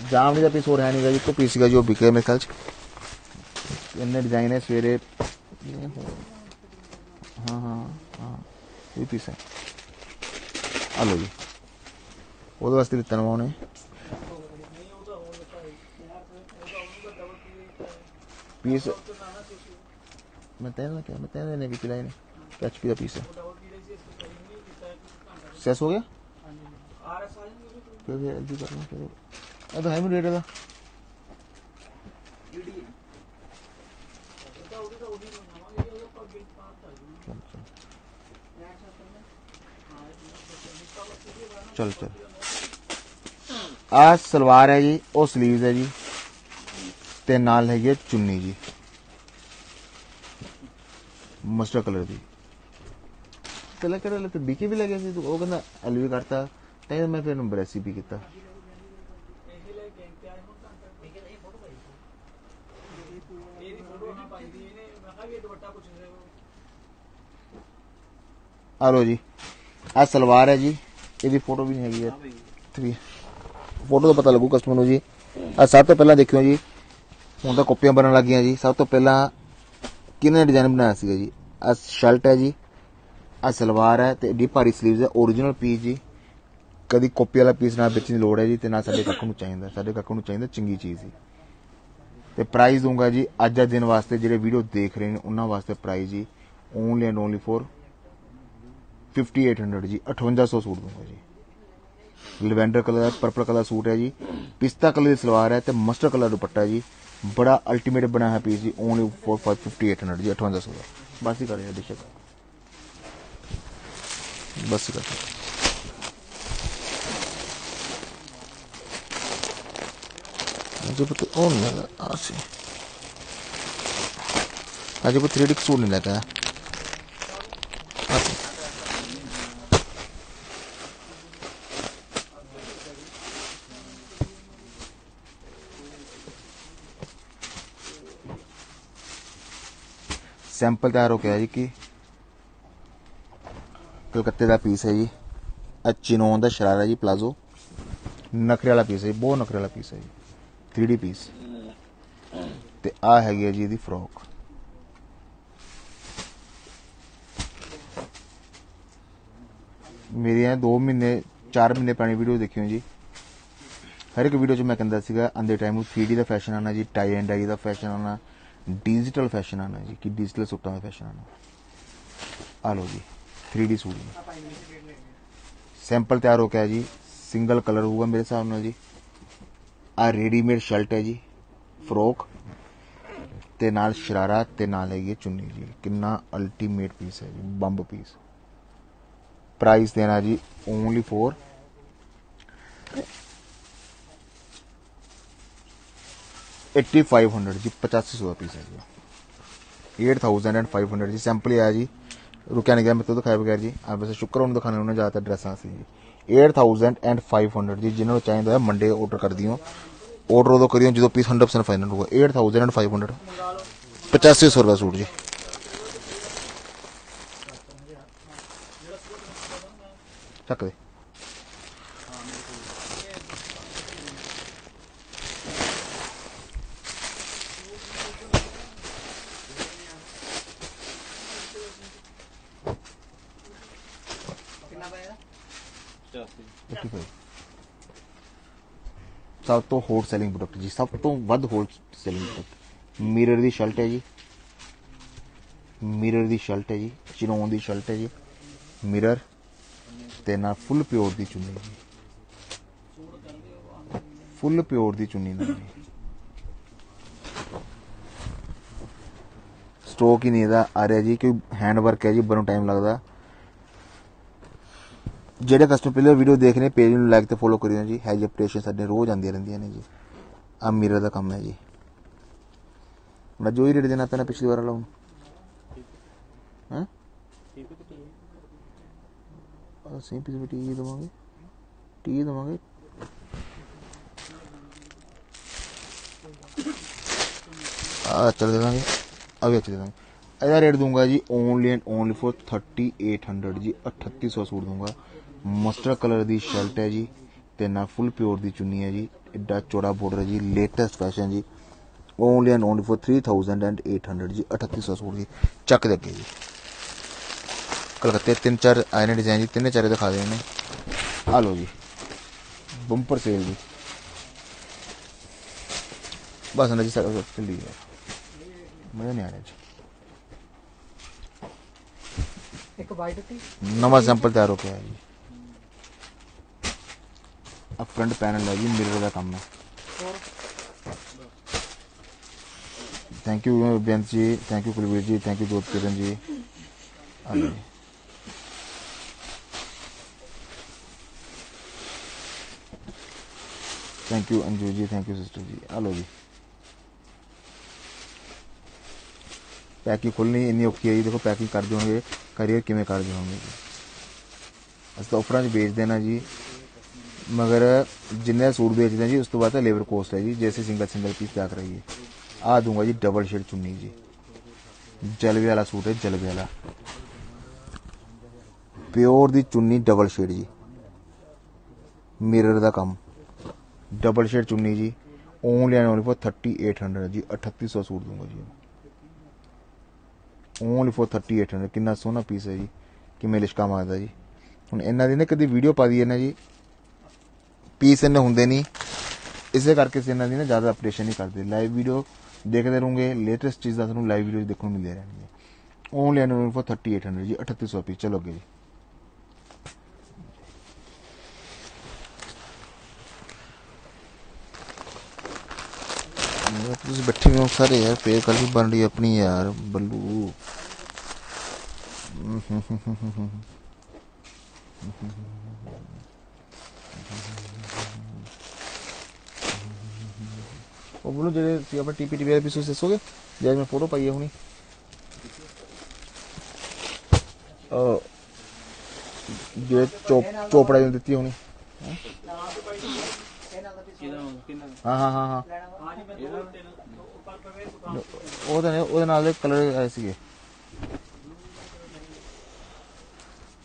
ਜਾਮਨੀ ਦਾ ਪੀਸ ਹੋ ਰਿਹਾ ਨਹੀਂਗਾ ਜੀ ਇੱਕੋ ਪੀਸ ਸੀਗਾ ਜੀ ਉਹ ਵਿਕੇ ਮੇਰੇ ਖਿਆਲ ਚ ਇੰਨੇ ਡਿਜ਼ਾਈਨ ਹੈ ਸਵੇਰੇ ਇਹ ਹੋ- ਹਾਂ ਹਾਂ ਹਾਂ ਇਹ ਪੀਸ ਹੈ ਆ ਲਓ ਜੀ ਉਹਦੇ ਵਾਸਤੇ ਲਿੱਤਾ ਨਵਾਂ ਉਹਨੇ ਪੀਸ ਮੈਂ ਤੈਨੂੰ ਕਿਹਾ ਮੈਂ ਤੈਨੂੰ ਨੇ ਵੀ ਪਿਲਾਏ ਨੇ ਐਚਪੀ ਦਾ ਪੀਸ ਹੈ ਸੈਸ ਹੋ ਗਿਆ ਫਿਰ ਫਿਰ ਐਲਜੀ ਕਰਨਾ ਫਿਰ ਇਹ ਤਾਂ ਹੈ ਵੀ ਰੇਟ ਦਾ। ਚਲ ਚਲ। ਆ ਸਲਵਾਰ ਹੈ ਜੀ, ਉਹ ਸਲੀਵਜ਼ ਹੈ ਜੀ। ਤੇ ਨਾਲ ਹੈਗੀ ਹੈ ਚੁੰਨੀ ਜੀ। ਮਸਟਰ ਕਲਰ ਦੀ। ਕਲਰ ਕਲਰ ਲੈ ਤੇ ਬੀਕੇ ਵੀ ਲੱਗਿਆ ਸੀ ਤੂੰ? ਉਹ ਕਹਿੰਦਾ ਐਲਵੀ ਕਰਤਾ। ਤੇ ਮੈਂ ਫਿਰ ਨੰਬਰ ਵੀ ਕੀਤਾ। ਆ ਲੋ ਜੀ। ਆ ਸਲਵਾਰ ਹੈ ਜੀ। ਇਹਦੀ ਫੋਟੋ ਵੀ ਨਹੀਂ ਹੈਗੀ ਹੈ। ਥਰੀ ਫੋਟੋ ਤੋਂ ਪਤਾ ਲੱਗੂ ਕਸਟਮਰ ਨੂੰ ਜੀ। ਆ ਸਭ ਤੋਂ ਪਹਿਲਾਂ ਦੇਖਿਓ ਜੀ। ਹੁਣ ਤਾਂ ਕਾਪੀਆਂ ਬਣਨ ਲੱਗੀਆਂ ਜੀ। ਸਭ ਤੋਂ ਪਹਿਲਾਂ ਕਿਹਨੇ ਡਿਜ਼ਾਈਨ ਬਣਾਇਆ ਸੀਗਾ ਜੀ? ਆ ਸ਼ਰਟ ਹੈ ਜੀ। ਆ ਸਲਵਾਰ ਹੈ ਤੇ ਡੀ ਭਾਰੀ ਸਲੀਵਸ ਹੈ। origignal ਪੀਸ ਜੀ। ਕਦੀ ਕਾਪੀ ਵਾਲਾ ਪੀਸ ਨਾ ਵੇਚਣ ਦੀ ਲੋੜ ਹੈ ਜੀ ਤੇ ਨਾ ਸਾਡੇ ਕੱਕ ਨੂੰ ਚਾਹੀਦਾ। ਸਾਡੇ ਕੱਕ ਨੂੰ ਚਾਹੀਦਾ ਚੰਗੀ ਚੀਜ਼ ਜੀ। ਤੇ ਪ੍ਰਾਈਸ ਦੂੰਗਾ ਜੀ। ਅੱਜ ਦਾ ਦਿਨ ਵਾਸਤੇ ਜਿਹੜੇ ਵੀਡੀਓ ਦੇਖ ਰਹੇ ਨੇ ਉਹਨਾਂ ਵਾਸਤੇ ਪ੍ਰਾਈਸ ਜੀ। ਓਨਲੀ ਐਂਡ ਓਨਲੀ ਫॉर 5800 ਜੀ 5800 ਸੂਟ ਦੂੰਗਾ ਜੀ। Lavender colour purple colour suit ਹੈ ਜੀ। ਪਿਸਤਾ ਕਲਰ ਦੀ ਸਲਵਾਰ ਹੈ ਤੇ ਮਸਟਰ ਕਲਰ ਦੁਪੱਟਾ ਜੀ। ਬੜਾ ਅਲਟੀਮੇਟ ਬਣਾਇਆ ਹੈ ਪੀਸ ਜੀ ਓਨਲੀ 5800 ਜੀ 5800 ਦਾ। ਬਸ ਹੀ ਕਰਿਆ ਡਿਸ਼ਕ ਬਸ ਹੀ ਕਰ ਅਜੇ ਪੁੱਤ ਉਹ ਨਹੀਂ ਲੱਗਾ ਆ ਸੀ। ਅਜੇ ਪੁੱਤ 3D ਸੂਟ ਨਹੀਂ ਲੱਗਾ ਆ ਸੈਂਪਲ ਤਿਆਰ ਹੋ ਗਿਆ ਜੀ ਕਿ ਕਲਕੱਤੇ ਦਾ ਪੀਸ ਹੈ ਜੀ। ਇਹ ਚਿਨੋਨ ਦਾ ਸ਼ਰਾਰਾ ਜੀ ਪਲਾਜ਼ੋ ਨਖਰੇ ਵਾਲਾ ਪੀਸ ਹੈ ਜੀ, ਬਹੁਤ ਨਖਰੇ ਵਾਲਾ ਪੀਸ ਹੈ ਜੀ। 3D ਪੀਸ ਤੇ ਆ ਹੈਗੀ ਹੈ ਜੀ ਇਹਦੀ ਫਰੋਕ ਮੇਰੀਆਂ 2 ਮਹੀਨੇ 4 ਮਹੀਨੇ ਪੁਰਾਣੀ ਵੀਡੀਓ ਦੇਖਿਓ ਜੀ। ਹਰ ਇੱਕ ਵੀਡੀਓ 'ਚ ਮੈਂ ਕਹਿੰਦਾ ਸੀਗਾ ਆਂਦੇ ਟਾਈਮ ਨੂੰ 3D ਦਾ ਫੈਸ਼ਨ ਆਣਾ ਜੀ ਟਾਈ ਐਂਡ ਡਾਈ ਦਾ ਫੈਸ਼ਨ ਆਣਾ ਡਿਜੀਟਲ ਫੈਸ਼ਨ ਆਣਾ ਜੀ, ਕਿ ਡਿਜੀਟਲ ਸੂਟਾਂ ਦਾ ਫੈਸ਼ਨ ਆਣਾ ਆ ਲਓ ਜੀ 3D ਸੂਟ ਜੀ ਸੈਂਪਲ ਤਿਆਰ ਹੋ ਗਿਆ ਜੀ ਸਿੰਗਲ ਕਲਰ ਹੋਊਗਾ ਮੇਰੇ ਹਿਸਾਬ ਨਾਲ ਜੀ। ਆ ਰੈਡੀਮੇਡ ਸ਼ਰਟ ਹੈ ਜੀ ਫਰੋਕ ਤੇ ਨਾਲ ਸ਼ਰਾਰਾ ਤੇ ਨਾਲ ਹੈਗੀ ਹੈ ਚੁੰਨੀ ਜੀ। ਕਿੰਨਾ ਅਲਟੀਮੇਟ ਪੀਸ ਹੈ ਜੀ, ਬੰਬ ਪੀਸ ਪ੍ਰਾਈਸ ਦੇਣਾ ਜੀ only four eighty five hundred जी, पचासी सौ पीस है जी eight thousand and five hundred ji, sample ही आया जी। रुकया नहीं गया, मैं तो दिखाया बगैर जी। आप वैसे शुक्र उन्होंने दिखाने उन्होंने ज़्यादा ड्रेसा से। जी eight thousand and five hundred जी, जिन्होंने चाहिए तो है मंडे ऑर्डर कर दियो। ऑर्डर उदो तो करियो जो पीस हंड्रेड परसेंट फाइनल होगा। Eight thousand and five hundred, पचासी सौ रुपया सूट जी। चक दे। ਸਭ ਤੋਂ ਹੋਟ ਸੈਲਿੰਗ ਪ੍ਰੋਡਕਟ ਜੀ, ਸਭ ਤੋਂ ਵੱਧ ਹੋਟ ਸੈਲਿੰਗ ਪ੍ਰੋਡਕਟ ਮਿਰਰ ਦੀ ਸ਼ਰਟ ਹੈ ਜੀ। ਮਿਰਰ ਦੀ ਸ਼ਰਟ ਹੈ ਜੀ। ਚਿਨੋਨ ਦੀ ਸ਼ਰਟ ਹੈ ਜੀ। ਮਿਰਰ ਤੇ ਨਾਲ ਫੁੱਲ ਪਿਓਰ ਦੀ ਚੁੰਨੀ ਜੀ। ਫੁੱਲ ਪਿਓਰ ਦੀ ਚੁੰਨੀ ਨਾਲ ਜੀ। ਸਟੋਕ ਹੀ ਨਹੀਂ ਇਹਦਾ ਆ ਰਿਹਾ ਜੀ ਕਿ ਹੈਂਡ ਵਰਕ ਹੈ ਜੀ, ਬਣਨ ਟਾਈਮ ਲੱਗਦਾ। ਜਿਹੜੇ ਕਸਟਮਰ ਪਹਿਲੇ ਵੀਡੀਓ ਦੇਖ ਰਹੇ ਪੇਜ ਨੂੰ ਲਾਈਕ ਤੇ ਫੋਲੋ ਕਰਿਓ ਜੀ। ਹੈ ਅਪਡੇਸ਼ਨ ਸਾਡੇ ਰੋਜ਼ ਆਉਂਦੀਆਂ ਰਹਿੰਦੀਆਂ ਨੇ ਜੀ। ਆ ਮਿਰਰ ਦਾ ਕੰਮ ਹੈ ਜੀ। ਮੈਂ ਜੋ ਹੀ ਰੇਟ ਦੇਣਾ ਪੈਣਾ ਪਿਛਲੀ ਵਾਰ ਲਾਉਂ ਹਾਂ? ਅਸੀਂ ਪੀਸ ਵੀ ਟੀ ਦਵਾਂਗੇ। ਟੀ ਦਵਾਂਗੇ। ਆ ਚੱਲ ਦੇ ਦਾਂਗੇ। ਆ ਵੀ ਅੱਛੇ ਦੇ ਦਾਂਗੇ। ਇਹਦਾ ਰੇਟ ਦੂੰਗਾ ਜੀ ਓਨਲੀ ਐਂਡ ਓਨਲੀ ਫॉर 3800 ਜੀ। 3800 ਸੂਟ ਦੂੰਗਾ ਮਸਟਰਡ ਕਲਰ ਦੀ ਸ਼ਰਟ ਹੈ ਜੀ ਤੇ ਨਾਲ ਫੁੱਲ ਪਿਓਰ ਦੀ ਚੁੰਨੀ ਹੈ ਜੀ। ਐਡਾ ਚੌੜਾ ਬਾਰਡਰ ਹੈ ਜੀ ਲੇਟੈਸਟ ਫੈਸ਼ਨ ਜੀ। ਓਨਲੀ ਐਂਡ ਓਨਲੀ ਫॉर 3800 ਜੀ 3800 ਸੂਟ ਜੀ। ਚੱਕ ਦੇ ਅੱਗੇ ਜੀ। ਕਲਕੱਤੇ ਤਿੰਨ ਚਾਰ ਆਏ ਨੇ ਡਿਜ਼ਾਈਨ ਜੀ ਤਿੰਨੇ ਚਾਰੇ ਦਿਖਾ ਦੇ ਨੇ ਆ ਲਓ ਜੀ। ਬੰਪਰ ਸੇਲ ਜੀ। ਬਸ ਨਾ ਜੀ ਸਰ ਚੱਲੀ ਹੈ। ਮਜ਼ਾ ਨਹੀਂ ਆ ਰਿਹਾ ਜੀ। ਇੱਕ ਵਾਈਟ ਟੀ ਨਵਾਂ ਸੈਂਪਲ ਤਿਆਰ ਹੋ ਕੇ ਆਇਆ ਜੀ। ਆ ਫਰੰਟ ਪੈਨਲ ਹੈ ਜੀ ਮਿਰਰ ਦਾ ਕੰਮ ਹੈ ਹੋਰ ਥੈਂਕ ਯੂ ਬੇਅੰਤ ਜੀ ਥੈਂਕ ਯੂ ਕੁਲਵੀਰ ਜੀ ਥੈਂਕ ਯੂ ਦੋਤ ਕਿਰਨ ਜੀ ਆ ਲਓ ਜੀ ਥੈਂਕ ਯੂ ਅੰਜੂ ਜੀ ਥੈਂਕ ਯੂ ਸਿਸਟਰ ਜੀ ਆ ਲਓ ਜੀ ਪੈਕਿੰਗ ਖੋਲਣੀ ਇੰਨੀ ਔਖੀ ਹੈ ਜੀ ਦੇਖੋ ਪੈਕਿੰਗ ਕਰਦੇ ਹੋਣਗੇ ਕਰੀਅਰ ਕਿਵੇਂ ਕਰਦੇ ਹੋਣਗੇ ਜੀ ਅਸੀਂ ਤਾਂ ਆਫਰਾਂ 'ਚ ਵੇਚਦੇ ਹਾਂ ਨਾ ਜੀ ਮਗਰ ਜਿੰਨੇ ਸੂਟ ਵੇਚਦੇ ਹਾਂ ਜੀ, ਉਸ ਤੋਂ ਬਾਅਦ ਤਾਂ ਲੇਬਰ ਕੋਸਟ ਹੈ ਜੀ, ਜੈਸੇ ਸਿੰਗਲ ਸਿੰਗਲ ਪੀਸ ਪੈਕ ਰਹੀਏ ਆ ਦੂੰਗਾ ਜੀ ਡਬਲ ਸ਼ੇਡ ਚੁੰਨੀ ਜੀ। ਜਲਵੇ ਵਾਲਾ ਸੂਟ ਹੈ, ਜਲਵੇ ਵਾਲਾ। ਪਿਓਰ ਦੀ ਚੁੰਨੀ ਡਬਲ ਸ਼ੇਡ ਜੀ। ਮਿਰਰ ਦਾ ਕੰਮ। ਡਬਲ ਸ਼ੇਡ ਚੁੰਨੀ ਜੀ। ਓਨਲੀ ਐਂਡ ਓਨਲੀ ਫॉर 3800 ਜੀ। 3800 ਸੂਟ ਦੂੰਗਾ ਜੀ। ਓਨਲੀ ਫॉर 3800 ਕਿੰਨਾ ਸੋਹਣਾ ਪੀਸ ਹੈ ਜੀ। ਕਿਵੇਂ ਲਿਸ਼ਕਾ ਮਾਰਦਾ ਜੀ। ਹੁਣ ਇਹਨਾਂ ਦੀ ਨਾ ਕਦੀ ਵੀਡੀਓ ਪਾ ਦਈਏ ਨਾ ਜੀ। ਪੀਸ ਇਹਨੇ ਹੁੰਦੇ ਨਹੀਂ ਇਸੇ ਕਰਕੇ ਅਸੀਂ ਇਹਨਾਂ ਦੀ ਨਾ ਜ਼ਿਆਦਾ ਅਪਡੇਸ਼ਨ ਨਹੀਂ ਕਰਦੇ ਲਾਈਵ ਵੀਡੀਓ ਦੇਖਦੇ ਰਹੋਗੇ ਲੇਟੈਸਟ ਚੀਜ਼ ਦਾ ਤੁਹਾਨੂੰ ਲਾਈਵ ਵੀਡੀਓ ਦੇਖਣ ਨੂੰ ਮਿਲਦੇ ਰਹਿਣਗੇ ਓਨਲੀ ਐਂਡ ਓਨਲੀ ਫॉर 3800 ਜੀ 3800 ਪੀਸ ਚਲੋ ਅੱਗੇ ਜੀ ਯਾਰ ਤੁਸੀਂ ਬੈਠੇ ਹੋ ਸਾਰੇ ਯਾਰ ਫੇਰ ਕੱਲ ਵੀ ਬਣ ਰਹੀ ਹੈ ਆਪਣੀ ਯਾਰ ਬੱਲੂ ਉਹ ਬੋਲੋ ਜਿਹੜੇ ਸੀ ਆਪਾਂ ਟੀਪੀਟੀ ਵਾਲੇ ਐਪੀਸੋਡ ਦੱਸੋਗੇ? ਜੇ ਮੈਂ ਫੋਟੋ ਪਾਈ ਹੋਣੀ। ਅ ਜਿਹੜੇ ਚੋਪ ਚੋਪੜਾ ਜਿਹੀ ਦਿੱਤੀ ਹੋਣੀ। ਕਿਹਦਾ ਹਾਂ ਹਾਂ ਹਾਂ। ਹਾਂ ਉਹਦੇ ਨਾਲ ਉਹਦੇ ਨਾਲ ਦੇ ਕਲਰ ਆਏ ਸੀਗੇ।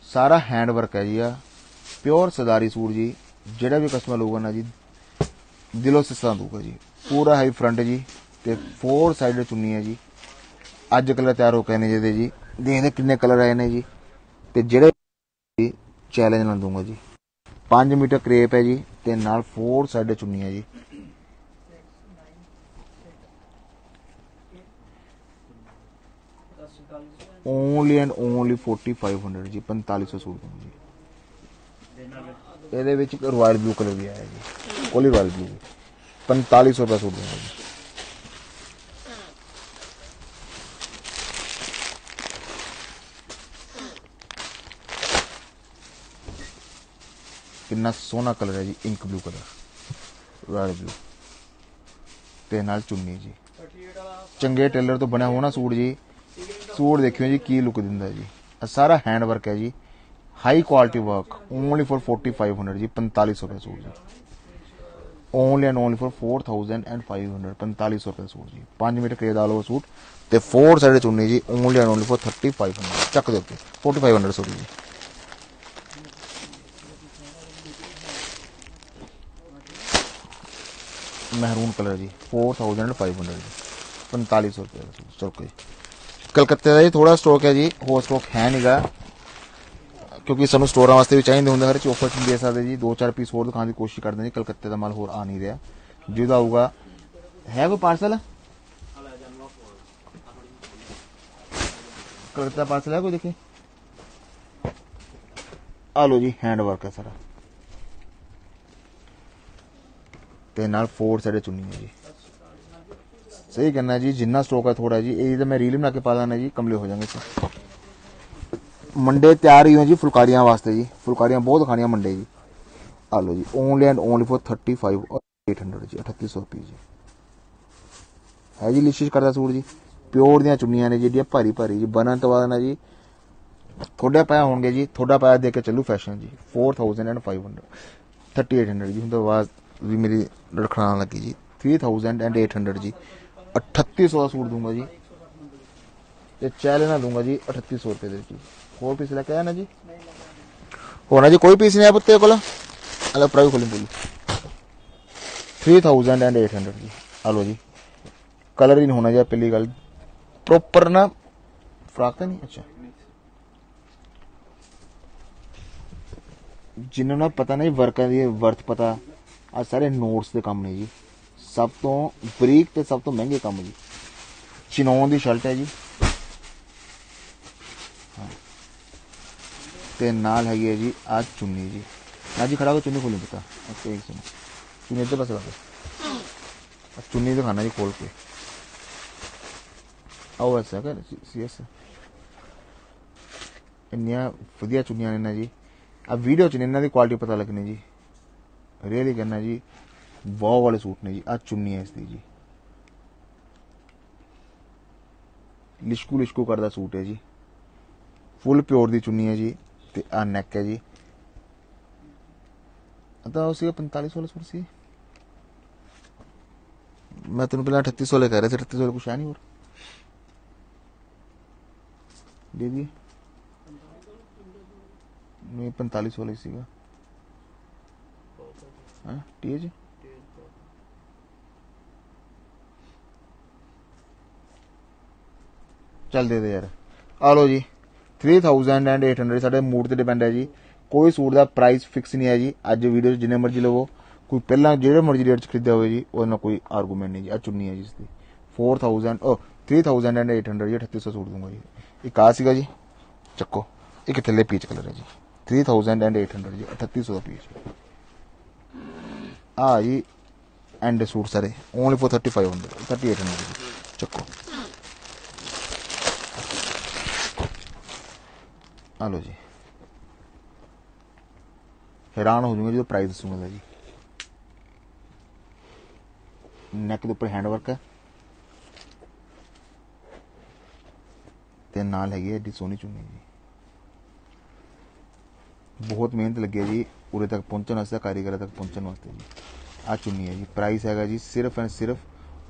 ਸਾਰਾ ਹੈਂਡ ਵਰਕ ਹੈ ਜੀ ਆ। ਪਿਓਰ ਸਦਾਰੀ ਸੂਟ ਜੀ। ਜਿਹੜਾ ਵੀ ਕਸਟਮਰ ਲਊਗਾ ਨਾ ਜੀ, ਦਿਲੋਂ ਸਿਸਾਂ ਦੂਗਾ ਜੀ। ਪੂਰਾ ਹਾਈ ਫਰੰਟ ਜੀ ਤੇ ਫੋਰ ਸਾਈਡ ਚੁੰਨੀ ਹੈ ਜੀ। ਅੱਜ ਕਲਰ ਤਿਆਰ ਹੋ ਕੇ ਨੇ ਜਿਹਦੇ ਜੀ। ਦੇਖਦੇ ਕਿੰਨੇ ਕਲਰ ਆਏ ਨੇ ਜੀ। ਤੇ ਜਿਹੜੇ ਚੈਲੰਜ ਨਾਲ ਦੂੰਗਾ ਜੀ। 5 ਮੀਟਰ ਕਰੇਪ ਹੈ ਜੀ ਤੇ ਨਾਲ ਫੋਰ ਸਾਈਡ ਚੁੰਨੀ ਹੈ ਜੀ। ਓਨਲੀ ਐਂਡ ਓਨਲੀ 4500 ਜੀ 4500 ਸੂਟ ਜੀ। ਇਹਦੇ ਵਿੱਚ ਰਾਇਲ ਬਲੂ ਕਲਰ ਵੀ ਆਇਆ ਜੀ। ਕੋਲੀ ਰਾਇਲ ਬਲੂ 4500 ਰੁਪਏ ਸੂਟ ਦੂੰਗਾ ਜੀ ਕਿੰਨਾ ਸੋਹਣਾ ਕਲਰ ਹੈ ਜੀ ink blue colour royal blue ਤੇ ਨਾਲ ਚੁੰਨੀ ਜੀ। ਚੰਗੇ ਟੇਲਰ ਤੋਂ ਬਣਿਆ ਹੋਣਾ ਸੂਟ ਜੀ। ਸੂਟ ਦੇਖਿਓ ਜੀ, ਕੀ ਲੁੱਕ ਦਿੰਦਾ ਜੀ। ਸਾਰਾ ਹੈਂਡ ਵਰਕ ਹੈ ਜੀ। High quality work only for 4500 ਜੀ 4500 ਰੁਪਏ ਸੂਟ ਜੀ। ਓਨਲੀ ਐਂਡ ਓਨਲੀ ਫॉर 4500 4500 ਰੁਪਏ ਸੂਟ ਜੀ 5 ਮੀਟਰ ਕਰੇ ਦਾ ਲੋ ਸੂਟ ਤੇ 4 ਸਾਈਡ ਚੁੰਨੀ ਜੀ ਓਨਲੀ ਐਂਡ ਓਨਲੀ ਫॉर 3500 ਚੱਕ ਦੇ ਉੱਤੇ 4500 ਸੂਟ ਜੀ ਮਹਿਰੂਨ ਕਲਰ ਜੀ 4500 ਜੀ 4500 ਰੁਪਏ ਦਾ ਸੂਟ ਚਲੋ ਜੀ ਕਲਕੱਤੇ ਦਾ ਜੀ ਥੋੜਾ ਸਟਾਕ ਹੈ ਜੀ ਹੋਰ ਸਟਾਕ ਹੈ ਨਹੀਂਗਾ ਕਿਉਂਕਿ ਸਾਨੂੰ ਸਟੋਰਾਂ ਵਾਸਤੇ ਵੀ ਚਾਹੀਦੇ ਹੁੰਦੇ ਹਰ ਚੋਫਰ ਚ ਦੇ ਸਕਦੇ ਜੀ, ਦੋ ਚਾਰ ਪੀਸ ਹੋਰ ਦਿਖਾਉਣ ਦੀ ਕੋਸ਼ਿਸ਼ ਕਰਦੇ ਜੀ ਕਲਕੱਤੇ ਦਾ ਮਾਲ ਹੋਰ ਆ ਨਹੀਂ ਰਿਹਾ। ਜਿਹਦਾ ਆਊਗਾ, ਹੈ ਕੋਈ ਪਾਰਸਲ ਕਲਕੱਤਾ ਪਾਰਸਲ ਹੈ ਕੋਈ ਦੇਖੇ? ਆ ਲੋ ਜੀ ਹੈਂਡ ਵਰਕ ਹੈ ਸਾਰਾ। ਤੇ ਨਾਲ ਫੋਰ ਸਾਈਡ ਚੁੰਨੀ ਹੈ ਜੀ। ਸਹੀ ਕਹਿਣਾ ਜੀ, ਜਿੰਨਾ ਸਟਾਕ ਹੈ ਥੋੜਾ ਜੀ ਇਹ ਤਾਂ ਮੈਂ ਰੀਲ ਬਣਾ ਕੇ ਪਾ ਦਾਂ ਜੀ, ਕਮਲੇ ਹੋ ਜਾਣਗੇ ਸਰ ਮੰਡੇ ਤਿਆਰ ਹੀ ਹੋ ਜੀ ਫੁਲਕਾਰੀਆਂ ਵਾਸਤੇ ਜੀ। ਫੁਲਕਾਰੀਆਂ ਬਹੁਤ ਖਾਣੀਆਂ ਮੰਡੇ ਜੀ। ਆ ਲਓ ਜੀ ਓਨਲੀ ਐਂਡ ਓਨਲੀ ਫॉर 35 ਔਰ 800 ਜੀ 3800 ਰੁਪਏ ਜੀ। ਹੈ ਜੀ ਲਿਸ਼ਿਸ਼ ਕਰਦਾ ਸੂਟ ਜੀ। ਪਿਓਰ ਦੀਆਂ ਚੁੰਨੀਆਂ ਨੇ ਜਿਹੜੀਆਂ ਭਾਰੀ ਭਾਰੀ ਜੀ। ਬਣਨ ਤੋਂ ਬਾਅਦ ਨਾ ਜੀ ਥੋੜਾ ਪਾਇਆ ਹੋਣਗੇ ਜੀ ਥੋੜਾ ਪਾਇਆ ਦੇ ਕੇ ਚੱਲੂ ਫੈਸ਼ਨ ਜੀ। 4500 3800 ਜੀ। ਹੁੰਦਾ ਆਵਾਜ਼ ਵੀ ਮੇਰੀ ਰਖਣਾ ਲੱਗੀ ਜੀ। 3800 ਜੀ। 3800 ਦਾ ਸੂਟ ਦੂੰਗਾ ਜੀ। ਤੇ ਚੈਲੇ ਨਾਲ ਦੂੰਗਾ ਜੀ 3800 ਰੁਪਏ ਦੇ ਵਿੱਚ ਹੋਰ ਪੀਸ ਲੈ ਕੇ ਆਇਆ ਨਾ ਜੀ? ਹੋਣਾ ਜੀ, ਕੋਈ ਪੀਸ ਨਹੀਂ ਆ ਪੁੱਤੇ ਕੋਲ। ਅਲਾ ਪ੍ਰਾਈਸ ਖੋਲੀ ਬੋਲੀ 3800 ਜੀ। ਆ ਲੋ ਜੀ। ਕਲਰ ਹੀ ਨਹੀਂ ਹੋਣਾ ਜੀ ਪਹਿਲੀ ਗੱਲ। ਪ੍ਰੋਪਰ ਨਾ, ਫਰਾਕ ਤਾਂ ਨਹੀਂ? ਅੱਛਾ। ਜਿਨ੍ਹਾਂ ਨੂੰ ਪਤਾ ਨਹੀਂ ਵਰਕਾਂ ਦੀ ਵਰਥ ਪਤਾ ਆ ਸਾਰੇ ਨੋਟਸ ਦੇ ਕੰਮ ਨੇ ਜੀ। ਸਭ ਤੋਂ ਬਰੀਕ ਤੇ ਸਭ ਤੋਂ ਮਹਿੰਗੇ ਕੰਮ ਜੀ। ਚਿਨੋਨ ਦੀ ਸ਼ਰਟ ਹੈ ਜੀ। ਤੇ ਨਾਲ ਹੈਗੀ ਹੈ ਜੀ ਆ ਚੁੰਨੀ ਜੀ। ਨਾ ਜੀ ਖੜਾ ਹੋ ਕੇ ਚੁੰਨੀ ਖੋਲੀ ਬਤਾ ਓਕੇ, ਇੱਕ ਸੁਣੋ ਚੁੰਨੀ ਇੱਧਰ ਪਾਸੇ ਰੱਖੋ ਆ ਚੁੰਨੀ ਦਿਖਾਣਾ ਜੀ ਖੋਲ ਕੇ। ਆਓ ਐਸਾ ਕਰ ਸੀਐਸ ਇੰਨੀਆਂ ਵਧੀਆ ਚੁੰਨੀਆਂ ਨੇ ਨਾ ਜੀ। ਆ ਵੀਡੀਓ ਚ ਨੀ, ਇਹਨਾਂ ਦੀ ਕੁਆਲਿਟੀ ਪਤਾ ਲੱਗਣੀ ਜੀ। ਰੀਅਲੀ ਕਹਿੰਦਾ ਜੀ ਵਾਹ ਵਾਲੇ ਸੂਟ ਨੇ ਜੀ ਆ ਚੁੰਨੀ ਹੈ ਇਸ ਦੀ ਜੀ। ਲਿਸ਼ਕੂ ਲਿਸ਼ਕੂ ਕਰਦਾ ਸੂਟ ਹੈ ਜੀ। ਫੁੱਲ ਪਿਓਰ ਦੀ ਚੁੰਨੀ ਹੈ ਜੀ। ਤੇ ਆ ਨੈਕ ਹੈ ਜੀ। ਤਾਂ ਉਹ ਸੀਗਾ 45 ਵਾਲਾ ਸੂਟ ਸੀ। ਮੈਂ ਤੈਨੂੰ ਪਹਿਲਾਂ 3800 ਲੈ ਕਹਿ ਰਿਹਾ ਸੀ 3800 ਵਾਲਾ ਕੁਛ ਹੈ ਨਹੀਂ ਹੋਰ। ਦੇ ਦੀ। ਨਹੀਂ 45 ਵਾਲਾ ਸੀਗਾ। ਹਾਂ ਟੀਜ ਚੱਲ ਦੇ ਦੇ ਯਾਰ। ਆ ਲੋ ਜੀ। 3800 ਸਾਡੇ ਮੂਡ ਤੇ ਡਿਪੈਂਡ ਹੈ ਜੀ। ਕੋਈ ਸੂਟ ਦਾ ਪ੍ਰਾਈਸ ਫਿਕਸ ਨਹੀਂ ਹੈ ਜੀ। ਅੱਜ ਵੀਡੀਓ 'ਚ ਜਿੰਨੇ ਮਰਜ਼ੀ ਲਵੋ। ਕੋਈ ਪਹਿਲਾਂ ਜਿਹੜੇ ਮਰਜ਼ੀ ਰੇਟ 'ਚ ਖਰੀਦਿਆ ਹੋਵੇ ਜੀ, ਉਹਦਾ ਨਾਲ ਕੋਈ ਆਰਗੂਮੈਂਟ ਨਹੀਂ ਜੀ। ਆ ਚੁੰਨੀ ਹੈ ਜੀ ਇਸ ਦੀ 4000 ਓ 3800 ਜੀ 3800 ਸੂਟ ਦੂੰਗਾ ਜੀ। ਇੱਕ ਆ ਸੀਗਾ ਜੀ। ਚੱਕੋ। ਇੱਕ ਥੱਲੇ ਪੀਚ ਕਲਰ ਹੈ ਜੀ। 3800 ਜੀ 3800 ਦਾ ਪੀਚ ਆ ਜੀ ਐਂਡ ਸੂਟ ਸਾਰੇ। ਓਨਲੀ ਫॉर 3500 3800 ਜੀ। ਚੱਕੋ। ਆ ਲੋ ਜੀ। ਹੈਰਾਨ ਹੋ ਜੂਗੇ ਜਦੋਂ ਪ੍ਰਾਈਸ ਦੱਸੂਗਾ ਜੀ। ਨੈਕ ਦੇ ਉੱਪਰ ਹੈਂਡ ਵਰਕ ਹੈ। ਤੇ ਨਾਲ ਹੈਗੀ ਹੈ ਏਡੀ ਸੋਹਣੀ ਚੁੰਨੀ ਜੀ। ਬਹੁਤ ਮਿਹਨਤ ਲੱਗੀ ਜੀ ਉਰੇ ਤੱਕ ਪਹੁੰਚਣ ਵਾਸਤੇ, ਕਾਰੀਗਰਾਂ ਤੱਕ ਪਹੁੰਚਣ ਵਾਸਤੇ ਜੀ। ਆ ਚੁੰਨੀ ਹੈ ਜੀ। ਪ੍ਰਾਈਸ ਹੈਗਾ ਜੀ ਸਿਰਫ ਐਂਡ ਸਿਰਫ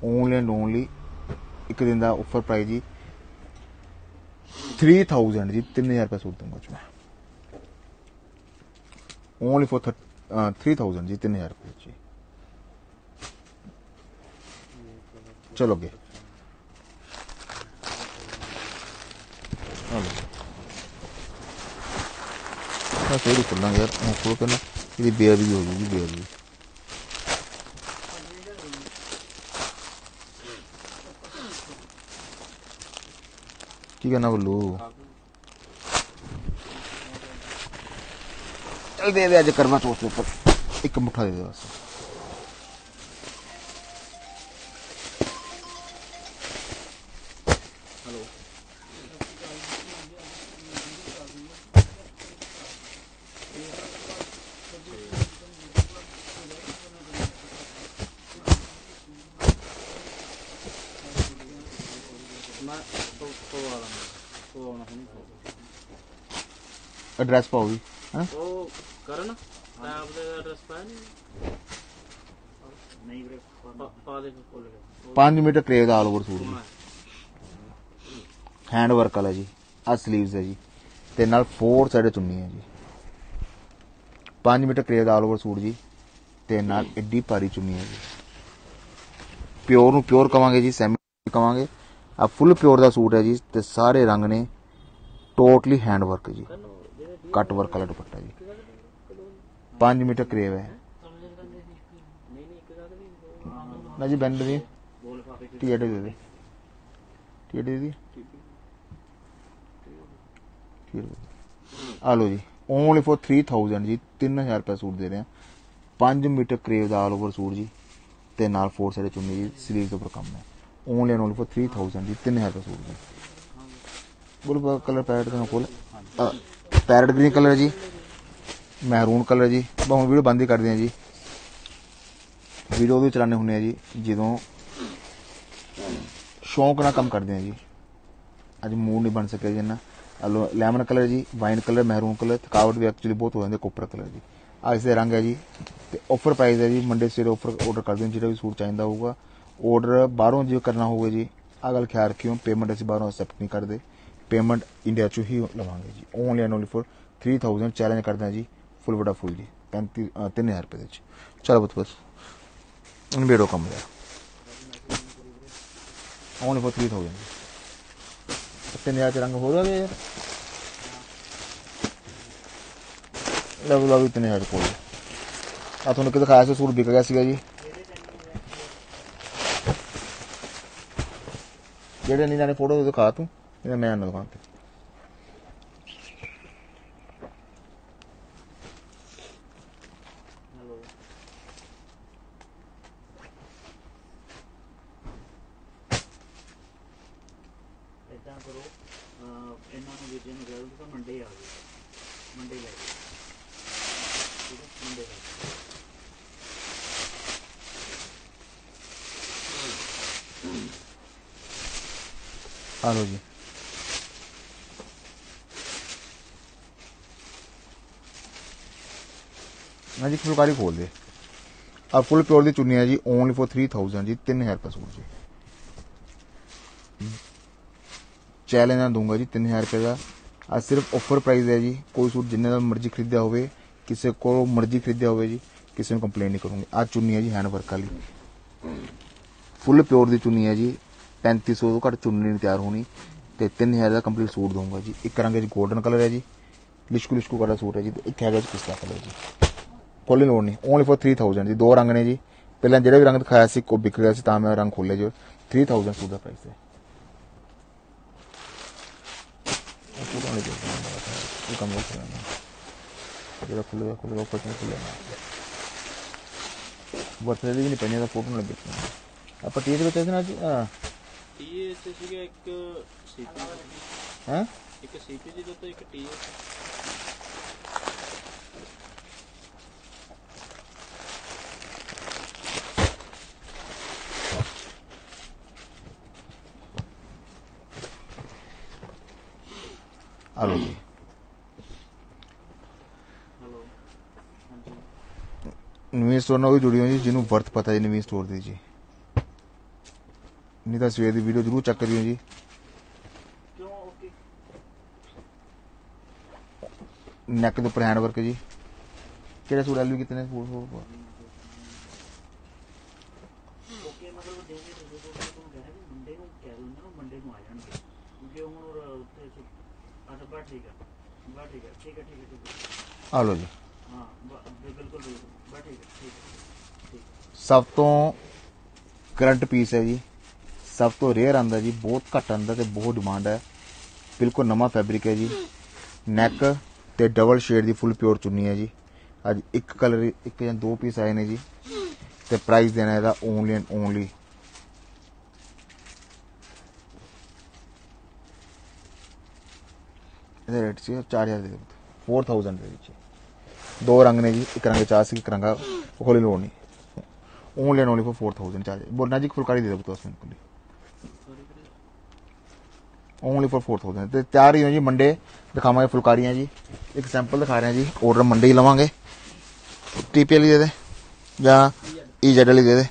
ਓਨਲੀ ਐਂਡ ਓਨਲੀ ਇੱਕ ਦਿਨ ਦਾ ਆਫਰ ਪ੍ਰਾਈਸ ਜੀ 3000 ਜੀ 3000 ਰੁਪਏ ਸੂਟ ਦੂੰਗਾ ਜੀ ਮੈਂ। ਓਨਲੀ ਫॉर 3000 ਜੀ 3000 ਰੁਪਏ ਜੀ। ਚਲੋ ਅੱਗੇ। ਆ ਲਓ ਆ ਫੇਰ ਖੁੱਲਾਂਗੇ ਯਾਰ, ਹੁਣ ਖੋਲ ਕੇ ਨਾ, ਇਹਦੀ ਬੇਅਦਬੀ ਹੋ ਜੂਗੀ ਬੇਅਦਬੀ ਕੀ ਕਰਨਾ ਬੱਲੂ ਚੱਲ ਦੇ ਦੇ ਅੱਜ ਕਰਵਾ ਚੌਥ ਦੇ ਉੱਪਰ ਇੱਕ ਮੁੱਠਾ ਦੇ ਦੇ ਬਸ ਹੈਲੋ ਮੈਂ ਤੋਂ ਤੋਂ ਆ ਰਹਾ ਤੋਂ ਆਉਣਾ ਹੁਣ ਐਡਰੈਸ ਪਾਓ ਵੀ ਹਾਂ? ਉਹ ਕਰਨ ਮੈਂ ਆਪਦੇ ਐਡਰੈਸ ਪਾਇਆ ਨਹੀਂ ਨਹੀਂ ਵੀਰੇ ਪਾ ਦੇ ਕੋਲ 5 ਮੀਟਰ ਕਰੇਵ ਦਾ ਆਲ ਓਵਰ ਸੂਟ ਜੀ ਹੈਂਡ ਵਰਕ ਵਾਲਾ ਜੀ ਆ 슬ੀਵਸ ਹੈ ਜੀ। ਤੇ ਨਾਲ ਫੋਰ ਸਾਈਡ ਚੁੰਨੀ ਹੈ ਜੀ। 5 ਮੀਟਰ ਕਰੇਵ ਦਾ ਆਲ ਓਵਰ ਸੂਟ ਜੀ। ਤੇ ਨਾਲ ਐਡੀ ਭਾਰੀ ਚੁੰਨੀ ਹੈ ਜੀ। ਪਿਓਰ ਨੂੰ ਪਿਓਰ ਕਵਾਂਗੇ ਜੀ ਸੈਮੀ ਕਵਾਂਗੇ। ਆ ਫੁੱਲ ਪਿਓਰ ਦਾ ਸੂਟ ਹੈ ਜੀ ਤੇ ਸਾਰੇ ਰੰਗ ਨੇ ਟੋਟਲੀ ਹੈਂਡ ਵਰਕ ਜੀ। ਕੱਟ ਵਰਕ ਵਾਲਾ ਦੁਪੱਟਾ ਜੀ। 5 ਮੀਟਰ ਕਰੇਵ ਹੈ। ਨਾ ਜੀ, ਬੈਂਡ ਦੀ। ਬੋਲ ਦੇ ਦੇ। ਟੀਏਡੇ ਦੀ ਆ ਲੋ ਜੀ ਓਨਲੀ ਫॉर 3000 ਜੀ 3000 ਰੁਪਏ ਸੂਟ ਦੇ ਰਹੇ ਆ 5 ਮੀਟਰ ਕਰੇਵ ਦਾ ਆਲ ਓਵਰ ਸੂਟ ਜੀ, ਤੇ ਨਾਲ ਫੋਰ ਸਾਈਡ ਚੁੰਨੀ ਜੀ ਸਲੀਵ ਦੇ ਉੱਪਰ ਕੰਮ ਹੈ। ਓਨਲੀ ਐਂਡ ਓਨਲੀ ਫॉर 3000 ਜੀ 3000 ਰੁਪਏ ਸੂਟ ਜੀ। ਬੋਲ ਕਲਰ ਪੈਰਟ ਦਾ ਕੋਲ ਪੈਰਟ ਗ੍ਰੀਨ ਕਲਰ ਜੀ, ਮਹਿਰੂਨ ਕਲਰ ਜੀ। ਬਾ ਹੁਣ ਵੀਡੀਓ ਬੰਦ ਹੀ ਕਰਦੇ ਆ ਜੀ। ਵੀਡੀਓ ਵੀ ਚਲਾਣੇ ਹੁੰਦੇ ਆ ਜੀ, ਜਦੋਂ ਸ਼ੌਂਕ ਨਾਲ ਕੰਮ ਕਰਦੇ ਆ ਜੀ। ਅੱਜ ਮੂਡ ਨਹੀਂ ਬਣ ਸਕਿਆ ਜੀ ਨਾ ਲੈਮਨ ਕਲਰ ਜੀ, ਵਾਈਨ ਕਲਰ, ਮਹਿਰੂਨ ਕਲਰ, ਥਕਾਵਟ ਵੀ ਐਕਚੁਅਲੀ ਬਹੁਤ ਹੋ ਜਾਂਦੀ ਹੈ ਕੋਪਰ ਕਲਰ ਜੀ ਆ ਇਸ ਦੇ ਰੰਗ ਹੈ ਜੀ, ਤੇ ਆਫਰ ਪ੍ਰਾਈਸ ਹੈ ਜੀ ਮੰਡੇ ਸਵੇਰੇ ਆਫਰ ਆਰਡਰ ਕਰ ਦਿਓ ਜਿਹੜਾ ਵੀ ਸੂਟ ਚਾਹੀਦਾ ਹੋਊਗਾ। ਆਰਡਰ ਬਾਹਰੋਂ ਜੇ ਕਰਨਾ ਹੋਊਗਾ ਜੀ ਆ ਗੱਲ ਖਿਆਲ ਰੱਖਿਓ ਪੇਮੈਂਟ ਅਸੀਂ ਬਾਹਰੋਂ ਐਕਸੈਪਟ ਨਹੀਂ ਕਰਦੇ। ਪੇਮੈਂਟ ਇੰਡੀਆ ਚੋਂ ਹੀ ਲਵਾਂਗੇ ਜੀ। Only and only for 3000 challenge ਕਰਦੇ ਹਾਂ ਜੀ ਫੁੱਲ ਬੜਾ ਫੁੱਲ ਜੀ 35 ਅ, 3000 ਰੁਪਏ ਦੇ ਵਿੱਚ। ਚਲੋ ਬਸ ਬਸ ਨਿਬੇੜੋ ਕੰਮ ਯਾਰ। ਓਨਲੀ ਫॉर 3000 ਤਿੰਨ ਹਜ਼ਾਰ ਚ ਰੰਗ ਹੋ ਜਾਵੇ ਯਾਰ। ਲੈਵਲ ਦਾ ਵੀ ਇਤਨੇ ਹਰ ਕੋਲ ਆ ਤੁਹਾਨੂੰ ਕਿ ਦਿਖਾਇਆ ਸੀ ਸੂਟ ਵਿਕ ਗਿਆ ਸੀਗਾ ਜੀ। ਜਿਹੜੇ ਨਹੀਂ ਜਾਣੇ ਫੋਟੋ ਦਿਖਾ ਤੂੰ। ਇਹ ਮੈਂ ਨਾ ਦੁਕਾਨ ਤੇ ਹੈਲੋ ਇਦਾਂ ਕਰੋ ਅਹ ਇਹਨਾਂ ਨੂੰ ਵੀਜ਼ੇ ਨੂੰ ਗੱਲ ਤਾਂ ਮੰਡੇ ਆ ਗਏ ਮੰਡੇ ਲੈ ਜਾਓ। ਠੀਕ ਹੈ ਮੰਡੇ ਲੈ ਜਾਓ। ਆ ਲਓ ਜੀ ਨਾ ਜੀ ਫੁਲਕਾਰੀ ਖੋਲ ਦੇ ਆ ਫੁੱਲ ਪਿਓਰ ਦੀ ਚੁੰਨੀ ਹੈ ਜੀ ਓਨਲੀ ਫॉर 3000 ਜੀ 3000 ਰੁਪਏ ਸੂਟ ਜੀ। ਚੈਲੰਜ ਨਾ ਦੂੰਗਾ ਜੀ 3000 ਰੁਪਏ ਦਾ। ਆ ਸਿਰਫ ਆਫਰ ਪ੍ਰਾਈਸ ਹੈ ਜੀ, ਕੋਈ ਸੂਟ ਜਿੰਨੇ ਦਾ ਮਰਜ਼ੀ ਖਰੀਦਿਆ ਹੋਵੇ, ਕਿਸੇ ਕੋਲ ਮਰਜ਼ੀ ਖਰੀਦਿਆ ਹੋਵੇ ਜੀ, ਕਿਸੇ ਨੂੰ ਕੰਪਲੇਨ ਨਹੀਂ ਕਰੂੰਗੀ। ਆ ਚੁੰਨੀ ਹੈ ਜੀ ਹੈਂਡ ਵਰਕ ਵਾਲੀ। ਫੁੱਲ ਪਿਓਰ ਦੀ ਚੁੰਨੀ ਹੈ ਜੀ 3500 ਤੋਂ ਘੱਟ ਚੁੰਨੀ ਨਹੀਂ ਤਿਆਰ ਹੋਣੀ। ਤੇ 3000 ਦਾ ਕੰਪਲੀਟ ਸੂਟ ਦਊਂਗਾ ਜੀ। ਇੱਕ ਰੰਗ ਹੈ ਜੀ 골ਡਨ ਕਲਰ ਹੈ ਜੀ ਲਿਸ਼ਕੂ ਲਿਸ਼ਕੂ ਵਾਲਾ ਸੂਟ ਹੈ ਜੀ, ਤੇ ਇੱਕ ਹੈਗਾ ਜੀ ਪਿਸਤਾ ਕਲਰ ਜੀ। ਖੋਲ੍ਹਣ ਲੋੜ ਨਹੀਂ। ਓਨਲੀ ਫॉर 3000 ਜੀ। ਦੋ ਰੰਗ ਨੇ ਜੀ। ਪਹਿਲਾਂ ਜਿਹੜੇ ਵੀ ਰੰਗ ਦਿਖਾਇਆ ਸੀ ਕੋ ਵਿਕ ਗਿਆ ਸੀ ਤਾਂ ਮੈਂ ਉਹ ਰੰਗ ਖੋਲੇ ਜੋ। 3000 ਸੂਟ ਦਾ ਪ੍ਰਾਈਸ ਹੈ ਇਹ ਪੂਰਾ ਨਹੀਂ ਦੇਖਣਾ ਇਹ ਕੰਮ ਹੋ ਰਿਹਾ ਜਿਹੜਾ ਖੁੱਲ੍ਹੇਗਾ ਖੁੱਲ੍ਹੇਗਾ ਉੱਪਰ ਤੋਂ ਖੁੱਲ੍ਹੇਗਾ ਵਰਤੇ ਦੀ ਵੀ ਨਹੀਂ ਪੈਣੀ ਦਾ ਫੋਟੋ ਨਾਲ ਦੇਖਣਾ ਆਪਾਂ ਟੀਏ ਦੇ ਵਿੱਚ ਸੀ ਨਾ ਜੀ? ਹਾਂ। ਟੀਏ ਚ ਸੀਗਾ ਇੱਕ ਸੀਪੀ ਹੈਂ? ਇੱਕ ਸੀਪੀ ਜੀ ਦਾ ਤੇ ਇੱਕ ਟੀਏ ਜੀ ਹੈਲੋ ਨਵੀਂ ਸਟੋਰ ਨਾਲ ਵੀ ਜੁੜੀ ਹੋਈ ਜੀ ਜਿਹਨੂੰ ਵਰਤ ਪਤਾ ਜੀ ਨਵੀਂ ਸਟੋਰ ਦੀ ਜੀ। ਨਹੀਂ ਤਾਂ ਸਵੇਰ ਦੀ ਵੀਡੀਓ ਜ਼ਰੂਰ ਚੈੱਕ ਕਰਿਓ ਜੀ। ਕਿਉਂ? ਓਕੇ। ਨੈਕ ਦੇ ਉੱਪਰ ਹੈਂਡ ਵਰਕ ਜੀ। ਕਿਹੜਾ ਸੂਟ ਐਲਵੀ ਕਿਤਨੇ ਸੂਟ ਸੂਟ ਓਕੇ ਮਤਲਬ ਦੇ ਦੇ ਦੇ ਦੋ ਤੁਹਾਨੂੰ ਕਹਿ ਰਿਹਾ ਵੀ ਮੰਡੇ ਨੂੰ ਕਹਿ ਦਿੰਦੇ ਨਾ ਮੰਡੇ ਨੂੰ ਆ ਜਾਣਗੇ ਕਿਉਂਕਿ ਹੁਣ ਉਹ ਉੱਥੇ ਸੁ- ਅੱਛਾ ਬਾ ਠੀਕ ਆ ਬਾ ਠੀਕ ਆ ਠੀਕ ਆ ਠੀਕ ਆ ਠੀਕ ਆ ਆ ਲਓ ਜੀ। ਹਾਂ ਬਿਲਕੁਲ ਬਾ ਠੀਕ ਠੀਕ ਸਭ ਤੋਂ ਕਰੰਟ ਪੀਸ ਹੈ ਜੀ। ਸਭ ਤੋਂ ਰੇਅਰ ਆਂਦਾ ਜੀ ਬਹੁਤ ਘੱਟ ਆਂਦਾ ਤੇ ਬਹੁਤ ਡਿਮਾਂਡ ਹੈ। ਬਿਲਕੁਲ ਨਵਾਂ ਫੈਬਰਿਕ ਹੈ ਜੀ। ਨੈਕ ਤੇ ਡਬਲ ਸ਼ੇਡ ਦੀ ਫੁੱਲ ਪਿਓਰ ਚੁੰਨੀ ਹੈ ਜੀ। ਅੱਜ ਇੱਕ ਕਲਰ ਇੱਕ ਜਾਂ ਦੋ ਪੀਸ ਆਏ ਨੇ ਜੀ। ਤੇ ਪ੍ਰਾਈਸ ਦੇਣਾ ਇਹਦਾ ਓਨਲੀ ਐਂਡ ਓਨਲੀ ਇਹਦਾ ਰੇਟ ਸੀ 4000 ਦੇ ਦਿਓ 4000 ਦੇ ਵਿੱਚ। ਦੋ ਰੰਗ ਨੇ ਜੀ, ਇੱਕ ਰੰਗ ਚਾਹ ਸੀ, ਇੱਕ ਰੰਗਾ ਉਹ ਖੋਲੀ ਲੋੜ ਨਹੀਂ। Only and only for 4000 charge ਬੋਲਣਾ ਜੀ ਫੁਲਕਾਰੀ ਦੇ ਦੋ ਬਤੋ ਸਿੰਪਲੀ ਸੌਰੀ ਵੀਰੇ ਓਨਲੀ ਫॉर 4000 ਤੇ ਤਿਆਰ ਹੀ ਹੋ ਜੀ ਮੰਡੇ ਦਿਖਾਵਾਂਗੇ ਫੁਲਕਾਰੀਆਂ ਜੀ। ਇੱਕ ਸੈਂਪਲ ਦਿਖਾ ਰਹੇ ਹਾਂ ਜੀ। ਆਰਡਰ ਮੰਡੇ ਹੀ ਲਵਾਂਗੇ। ਟੀਪੀ ਵਾਲੀ ਦੇ ਦੇ ਜਾਂ ਈਜ਼ੈਡ ਵਾਲੀ ਦੇ ਦੇ।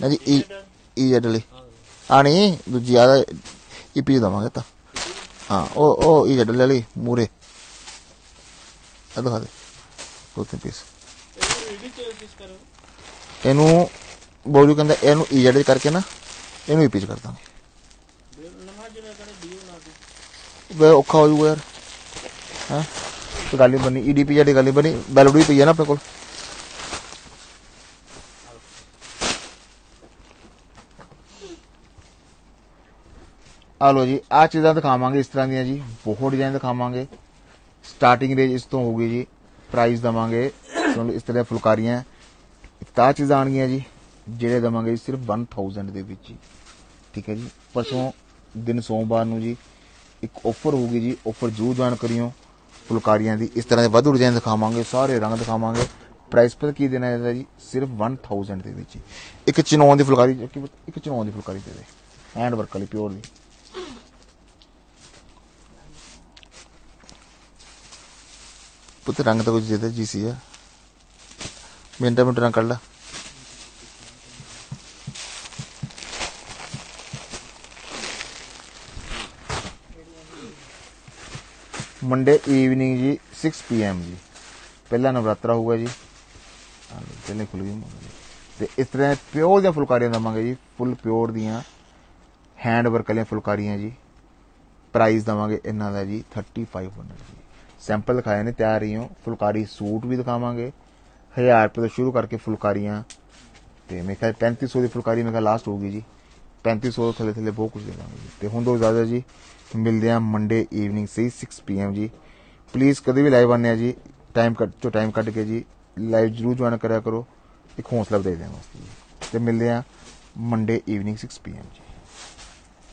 ਨਾ ਜੀ e, ਈ ਈਜ਼ੈਡ ਵਾਲੀ। ਆ ਨਹੀਂ, ਦੂਜੀ ਆ ਈਪੀ ਦਵਾਂਗੇ ਤਾਂ। ਹਾਂ ਉਹ ਉਹ ਈਜ਼ੈਡ ਵਾਲੀ ਮੂਰੇ ਆ ਦਿਖਾ ਦੇ ਦੋ ਤਿੰਨ ਪੀਸ ਇਹਨੂੰ ਬੋਲੂ ਕਹਿੰਦਾ ਇਹਨੂੰ ਈਜ਼ੈਡ ਕਰਕੇ ਨਾ ਇਹਨੂੰ ਈਪੀ ਚ ਕਰ ਦਾਂਗੇ ਵੇ ਔਖਾ ਹੋ ਜਾਊਗਾ ਯਾਰ ਹਾਂ ਤੇ ਗੱਲ ਹੀ ਬਣੀ ਈਡੀਪੀ ਜਿਹੜੀ ਗੱਲ ਹੀ ਬਣੀ ਬੈਲਡ ਵੀ ਪਈ ਹੈ ਨਾ ਆਪਣੇ ਕੋਲ ਆ ਲੋ ਜੀ ਆ ਚੀਜ਼ਾਂ ਦਿਖਾਵਾਂਗੇ ਇਸ ਤਰ੍ਹਾਂ ਦੀਆਂ ਜੀ, ਬਹੁਤ ਡਿਜ਼ਾਈਨ ਦਿਖਾਵਾਂਗੇ। ਸਟਾਰਟਿੰਗ ਰੇਂਜ ਇਸ ਤੋਂ ਹੋਊਗੀ ਜੀ ਪ੍ਰਾਈਸ ਦਵਾਂਗੇ, ਤੁਹਾਨੂੰ ਇਸ ਤਰ੍ਹਾਂ ਦੀਆਂ ਫੁਲਕਾਰੀਆਂ ਤਾਂ ਚੀਜ਼ਾਂ ਆਣਗੀਆਂ ਜੀ, ਜਿਹੜੇ ਦਵਾਂਗੇ ਸਿਰਫ 1000 ਦੇ ਵਿੱਚ ਜੀ। ਠੀਕ ਹੈ ਜੀ, ਪਰਸੋਂ ਦਿਨ ਸੋਮਵਾਰ ਨੂੰ ਜੀ, ਇੱਕ ਆਫਰ ਹੋਊਗੀ ਜੀ ਆਫਰ ਜੂ ਜੁਆਇਨ ਕਰਿਓ। ਫੁਲਕਾਰੀਆਂ ਦੀ ਇਸ ਤਰ੍ਹਾਂ ਦੇ ਵਾਧੂ ਡਿਜ਼ਾਈਨ ਦਿਖਾਵਾਂਗੇ, ਸਾਰੇ ਰੰਗ ਦਿਖਾਵਾਂਗੇ। ਪ੍ਰਾਈਸ ਪਰ ਕੀ ਦੇਣਾ ਇਹਦਾ ਜੀ, ਸਿਰਫ 1000 ਦੇ ਵਿੱਚ ਇੱਕ ਚਨੌਨ ਦੀ ਫੁਲਕਾਰੀ, ਇੱਕ ਚਨੌਨ ਦੀ ਫੁਲਕਾਰੀ ਦੇ ਦੇ। ਹੈਂਡ ਵਰਕ ਵਾਲੀ ਪਿਓਰ ਦੀ ਪੁੱਤ ਰੰਗ ਤਾਂ ਕੁਝ ਦੇ ਜੀ ਸੀ ਆ। ਮਿੰਟਾਂ ਮਿੰਟਾਂ ਕੱਢ ਲਾ। ਮੰਡੇ ਈਵਨਿੰਗ ਜੀ 6 ਪੀਐਮ ਜੀ। ਪਹਿਲਾ ਨਵਰਾਤਰਾ ਹੋਊਗਾ ਜੀ। ਆ ਪਹਿਲੇ ਖੁੱਲ ਗਈ ਤੇ ਇਸ ਤਰ੍ਹਾਂ ਪਿਓਰ ਦੀਆਂ ਫੁਲਕਾਰੀਆਂ ਦਵਾਂਗੇ ਜੀ, ਫੁੱਲ ਪਿਓਰ ਦੀਆਂ ਹੈਂਡ ਵਰਕ ਵਾਲੀਆਂ ਫੁਲਕਾਰੀਆਂ ਜੀ। ਪ੍ਰਾਈਸ ਦਵਾਂਗੇ ਇਹਨਾਂ ਦਾ ਜੀ 3500 ਜੀ ਸੈਂਪਲ ਦਿਖਾਏ ਨੇ, ਤਿਆਰ ਹੀ ਹੋ। ਫੁਲਕਾਰੀ ਸੂਟ ਵੀ ਦਿਖਾਵਾਂਗੇ। 1000 ਰੁਪਏ ਤੋਂ ਸ਼ੁਰੂ ਕਰਕੇ ਫੁਲਕਾਰੀਆਂ। ਤੇ ਮੇਰੇ ਖਿਆਲ 3500 ਦੀ ਫੁਲਕਾਰੀ ਮੇਰੇ ਖਿਆਲ ਲਾਸਟ ਹੋਊਗੀ ਜੀ। 3500 ਤੋਂ ਥੱਲੇ ਥੱਲੇ ਬਹੁਤ ਕੁਝ ਦੇਵਾਂਗੇ ਜੀ। ਤੇ ਹੁਣ ਦੋ ਇਜਾਜ਼ਤ ਜੀ ਮਿਲਦੇ ਆ ਮੰਡੇ ਈਵਨਿੰਗ ਸਹੀ 6 ਪੀਐਮ ਜੀ। ਪਲੀਜ਼ ਕਦੇ ਵੀ ਲਾਈਵ ਆਉਂਦੇ ਆ ਜੀ। ਟਾਈਮ ਕੱਟ ਤੋਂ ਟਾਈਮ ਕੱਢ ਕੇ ਜੀ ਲਾਈਵ ਜਰੂਰ ਜੁਆਇਨ ਕਰਿਆ ਕਰੋ। ਇੱਕ ਹੌਸਲਾ ਦੇ ਦੇਣ ਵਾਸਤੇ ਜੀ। ਤੇ ਮਿਲਦੇ ਆ ਮੰਡੇ ਈਵਨਿੰਗ 6 ਪੀਐਮ ਜੀ।